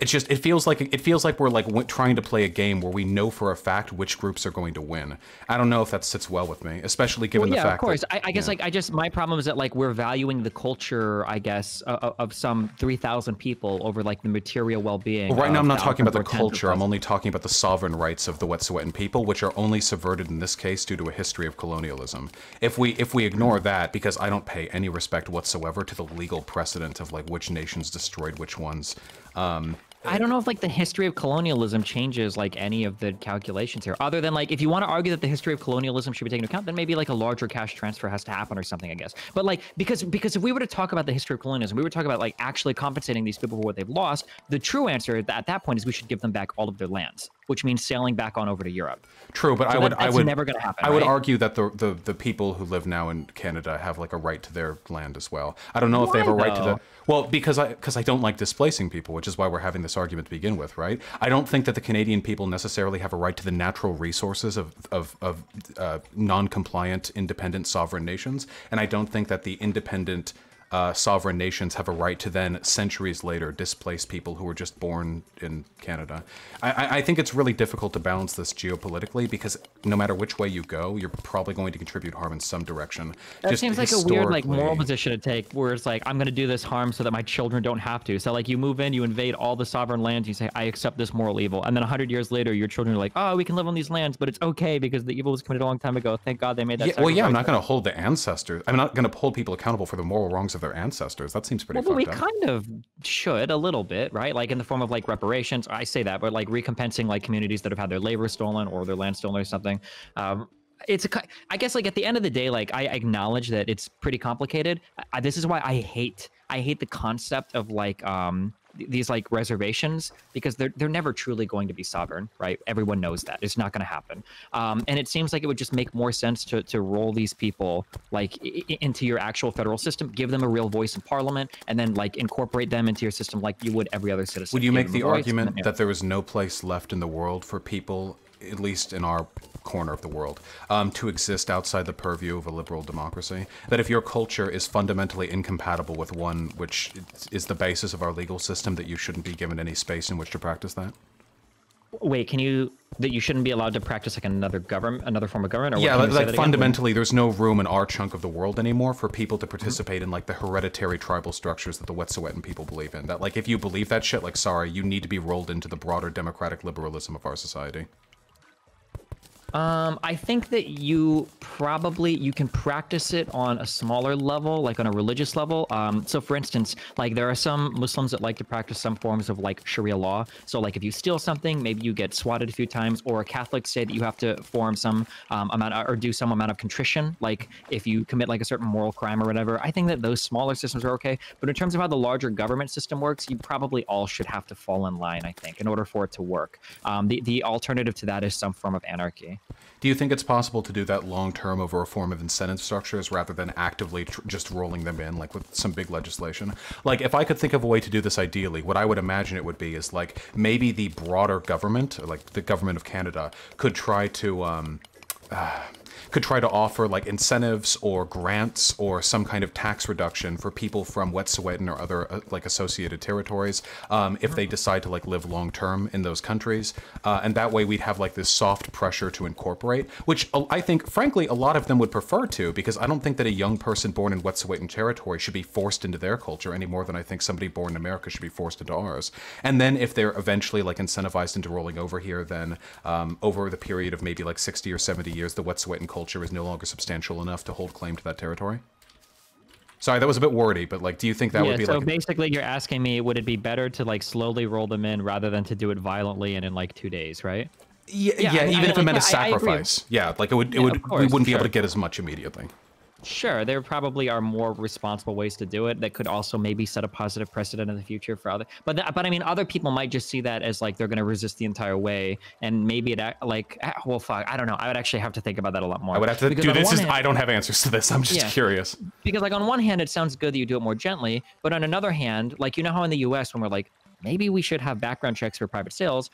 It's just it feels like it feels like we're like trying to play a game where we know for a fact which groups are going to win. I don't know if that sits well with me, especially given well, yeah, the fact. Yeah, of course. That, I, I guess like I just my problem is that like we're valuing the culture, I guess, uh, of some three thousand people over like the material well-being. Well, right now, I'm not talking about the culture. I'm only talking about the sovereign rights of the Wet'suwet'en people, which are only subverted in this case due to a history of colonialism. If we if we ignore that, because I don't pay any respect whatsoever to the legal precedent of like which nations destroyed which ones. Um, I don't know if like the history of colonialism changes like any of the calculations here, other than like if you want to argue that the history of colonialism should be taken into account, then maybe like a larger cash transfer has to happen or something, I guess. But like because because if we were to talk about the history of colonialism, we were talking about like actually compensating these people for what they've lost. The true answer at that point is we should give them back all of their lands which means sailing back on over to Europe. True, but so I would, that, I would never going to happen. I right? would argue that the, the the people who live now in Canada have like a right to their land as well. I don't know why, if they have a right though? to the well because I because I don't like displacing people, which is why we're having this argument to begin with, right? I don't think that the Canadian people necessarily have a right to the natural resources of of, of uh, non-compliant, independent, sovereign nations, and I don't think that the independent uh, sovereign nations have a right to then, centuries later, displace people who were just born in Canada. I, I, think it's really difficult to balance this geopolitically because no matter which way you go, you're probably going to contribute harm in some direction. That just seems like a weird, like moral position to take, where it's like I'm going to do this harm so that my children don't have to. So like you move in, you invade all the sovereign lands, you say I accept this moral evil, and then hundred years later, your children are like, oh, we can live on these lands, but it's okay because the evil was committed a long time ago. Thank God they made that. Yeah, well, yeah, I'm not going to hold the ancestors. I'm not going to hold people accountable for the moral wrongs of their ancestors. That seems pretty. Well, we up. kind of should a little bit, right? Like in the form of like reparations. I say that, but like recompensing like communities that have had their labor stolen or their land stolen or something. Um, it's a, I guess like at the end of the day, like I acknowledge that it's pretty complicated. I, this is why I hate, I hate the concept of like, um, these like reservations because they're they're never truly going to be sovereign, right? Everyone knows that it's not going to happen. Um, and it seems like it would just make more sense to to roll these people like into your actual federal system, give them a real voice in parliament, and then like incorporate them into your system like you would every other citizen. Would you make the argument that there was no place left in the world for people at least in our corner of the world, um, to exist outside the purview of a liberal democracy. That if your culture is fundamentally incompatible with one which is the basis of our legal system, that you shouldn't be given any space in which to practice that? Wait, can you that you shouldn't be allowed to practice like another government, another form of government? yeah, like, like fundamentally, there's no room in our chunk of the world anymore for people to participate mm -hmm. in like the hereditary tribal structures that the Wet'suwet'en people believe in. That like if you believe that shit, like sorry, you need to be rolled into the broader democratic liberalism of our society. Um, I think that you probably you can practice it on a smaller level, like on a religious level. Um, so for instance, like there are some Muslims that like to practice some forms of like Sharia law. So like if you steal something, maybe you get swatted a few times, or Catholics say that you have to form some um, amount or do some amount of contrition, like if you commit like a certain moral crime or whatever. I think that those smaller systems are okay. But in terms of how the larger government system works, you probably all should have to fall in line. I think in order for it to work. Um, the the alternative to that is some form of anarchy. Do you think it's possible to do that long term over a form of incentive structures rather than actively just rolling them in, like with some big legislation? Like, if I could think of a way to do this ideally, what I would imagine it would be is like maybe the broader government, like the government of Canada, could try to. Um, uh, could try to offer like incentives or grants or some kind of tax reduction for people from Wet'suwet'en or other uh, like associated territories um, if they decide to like live long term in those countries. Uh, and that way we'd have like this soft pressure to incorporate, which I think, frankly, a lot of them would prefer to because I don't think that a young person born in Wet'suwet'en territory should be forced into their culture any more than I think somebody born in America should be forced into ours. And then if they're eventually like incentivized into rolling over here, then um, over the period of maybe like 60 or 70 years, the Wet'suwet'en culture culture is no longer substantial enough to hold claim to that territory? Sorry, that was a bit wordy, but like, do you think that yeah, would be so like? So basically, you're asking me, would it be better to like slowly roll them in rather than to do it violently and in like two days, right? Yeah, yeah, yeah even I, if it meant a sacrifice. yeah, like it would, it would, course, we wouldn't be sure. able to get as much immediately. Sure, there probably are more responsible ways to do it that could also maybe set a positive precedent in the future for other. But th- but I mean, other people might just see that as like they're going to resist the entire way, and maybe it like ah, well, fuck, I don't know. I would actually have to think about that a lot more. I would have to do this. Is hand, I don't have answers to this. I'm just yeah, curious. Because like on one hand, it sounds good that you do it more gently, but on another hand, like you know how in the U.S. when we're like maybe we should have background checks for private sales.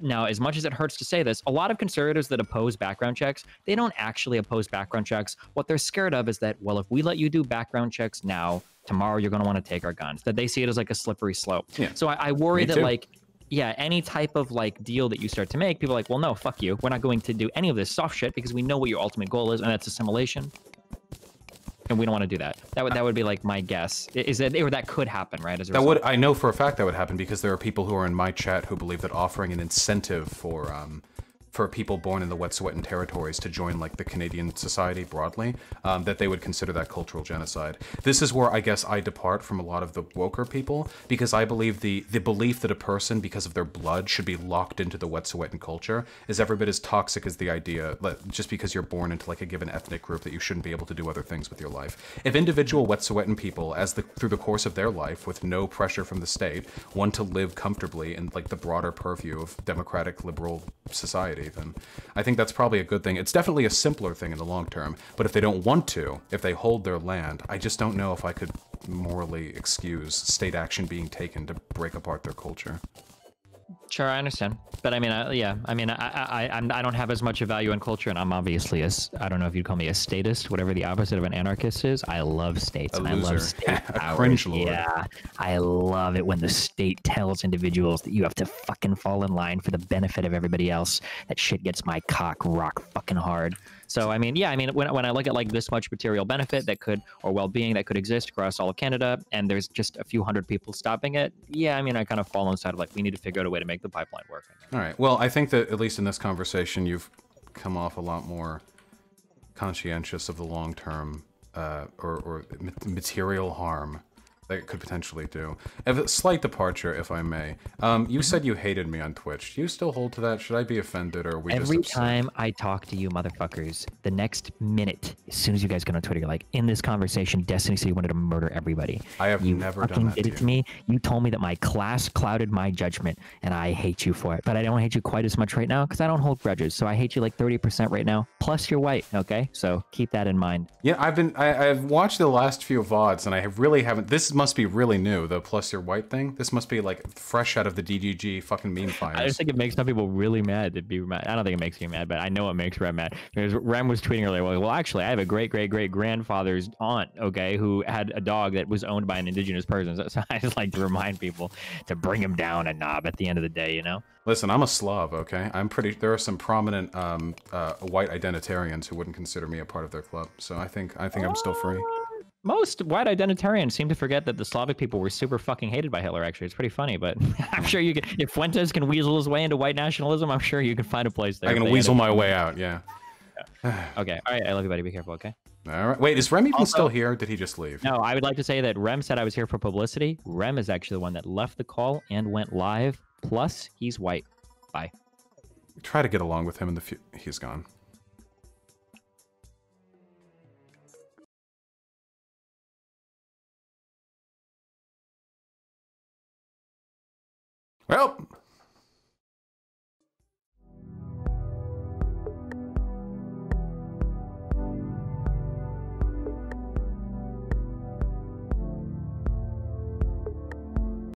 Now, as much as it hurts to say this, a lot of conservatives that oppose background checks, they don't actually oppose background checks. What they're scared of is that, well, if we let you do background checks now, tomorrow you're going to want to take our guns. That they see it as like a slippery slope. Yeah. So I, I worry Me that too. like yeah, any type of like deal that you start to make, people are like, well, no, fuck you. We're not going to do any of this soft shit because we know what your ultimate goal is, and that's assimilation and we don't want to do that. That would that would be like my guess. Is that or that could happen, right? As that would I know for a fact that would happen because there are people who are in my chat who believe that offering an incentive for um, for people born in the Wet'suwet'en territories to join like the Canadian society broadly, um, that they would consider that cultural genocide. This is where I guess I depart from a lot of the woker people because I believe the the belief that a person because of their blood should be locked into the Wet'suwet'en culture is every bit as toxic as the idea that just because you're born into like a given ethnic group that you shouldn't be able to do other things with your life. If individual Wet'suwet'en people, as the through the course of their life with no pressure from the state, want to live comfortably in like the broader purview of democratic liberal society then I think that's probably a good thing. It's definitely a simpler thing in the long term, but if they don't want to, if they hold their land, I just don't know if I could morally excuse state action being taken to break apart their culture. Sure, I understand, but I mean, I, yeah, I mean, I, I, I, I don't have as much of value in culture, and I'm obviously a, I don't know if you'd call me a statist, whatever the opposite of an anarchist is. I love states, and I love state power. Yeah, I love it when the state tells individuals that you have to fucking fall in line for the benefit of everybody else. That shit gets my cock rock fucking hard. So I mean, yeah, I mean, when, when I look at like this much material benefit that could or well-being that could exist across all of Canada, and there's just a few hundred people stopping it, yeah, I mean, I kind of fall inside of like we need to figure out a way to make the pipeline work. All right. Well, I think that at least in this conversation, you've come off a lot more conscientious of the long-term uh, or, or material harm that could potentially do. A slight departure, if I may. Um, you said you hated me on Twitch. Do you still hold to that? Should I be offended, or we every time I talk to you, motherfuckers, the next minute, as soon as you guys get on Twitter, you're like, in this conversation, Destiny City wanted to murder everybody. I have you never fucking done that did it to me. You told me that my class clouded my judgment, and I hate you for it. But I don't hate you quite as much right now because I don't hold grudges. So I hate you like 30% right now. Plus, you're white. Okay, so keep that in mind. Yeah, I've been. I, I've watched the last few vods, and I really haven't. This must be really new the plus your white thing. This must be like fresh out of the DGG fucking meme files. I just think it makes some people really mad to be mad. I don't think it makes me mad, but I know it makes Rem mad. Because Rem was tweeting earlier, well, actually, I have a great, great, great grandfather's aunt, okay, who had a dog that was owned by an indigenous person. So, so I just like to remind people to bring him down a knob at the end of the day, you know? Listen, I'm a Slav, okay? I'm pretty. There are some prominent um, uh, white identitarians who wouldn't consider me a part of their club, so I think I think I'm still free most white identitarians seem to forget that the Slavic people were super fucking hated by Hitler. Actually, it's pretty funny. But I'm sure you can. If Fuentes can weasel his way into white nationalism, I'm sure you can find a place there. I can weasel my way out. Yeah. yeah. okay. All right. I love you, buddy. Be careful. Okay. All right. Wait, is Rem even also, still here? Did he just leave? No, I would like to say that Rem said I was here for publicity. Rem is actually the one that left the call and went live. Plus, he's white. Bye. Try to get along with him in the future. He's gone. Well,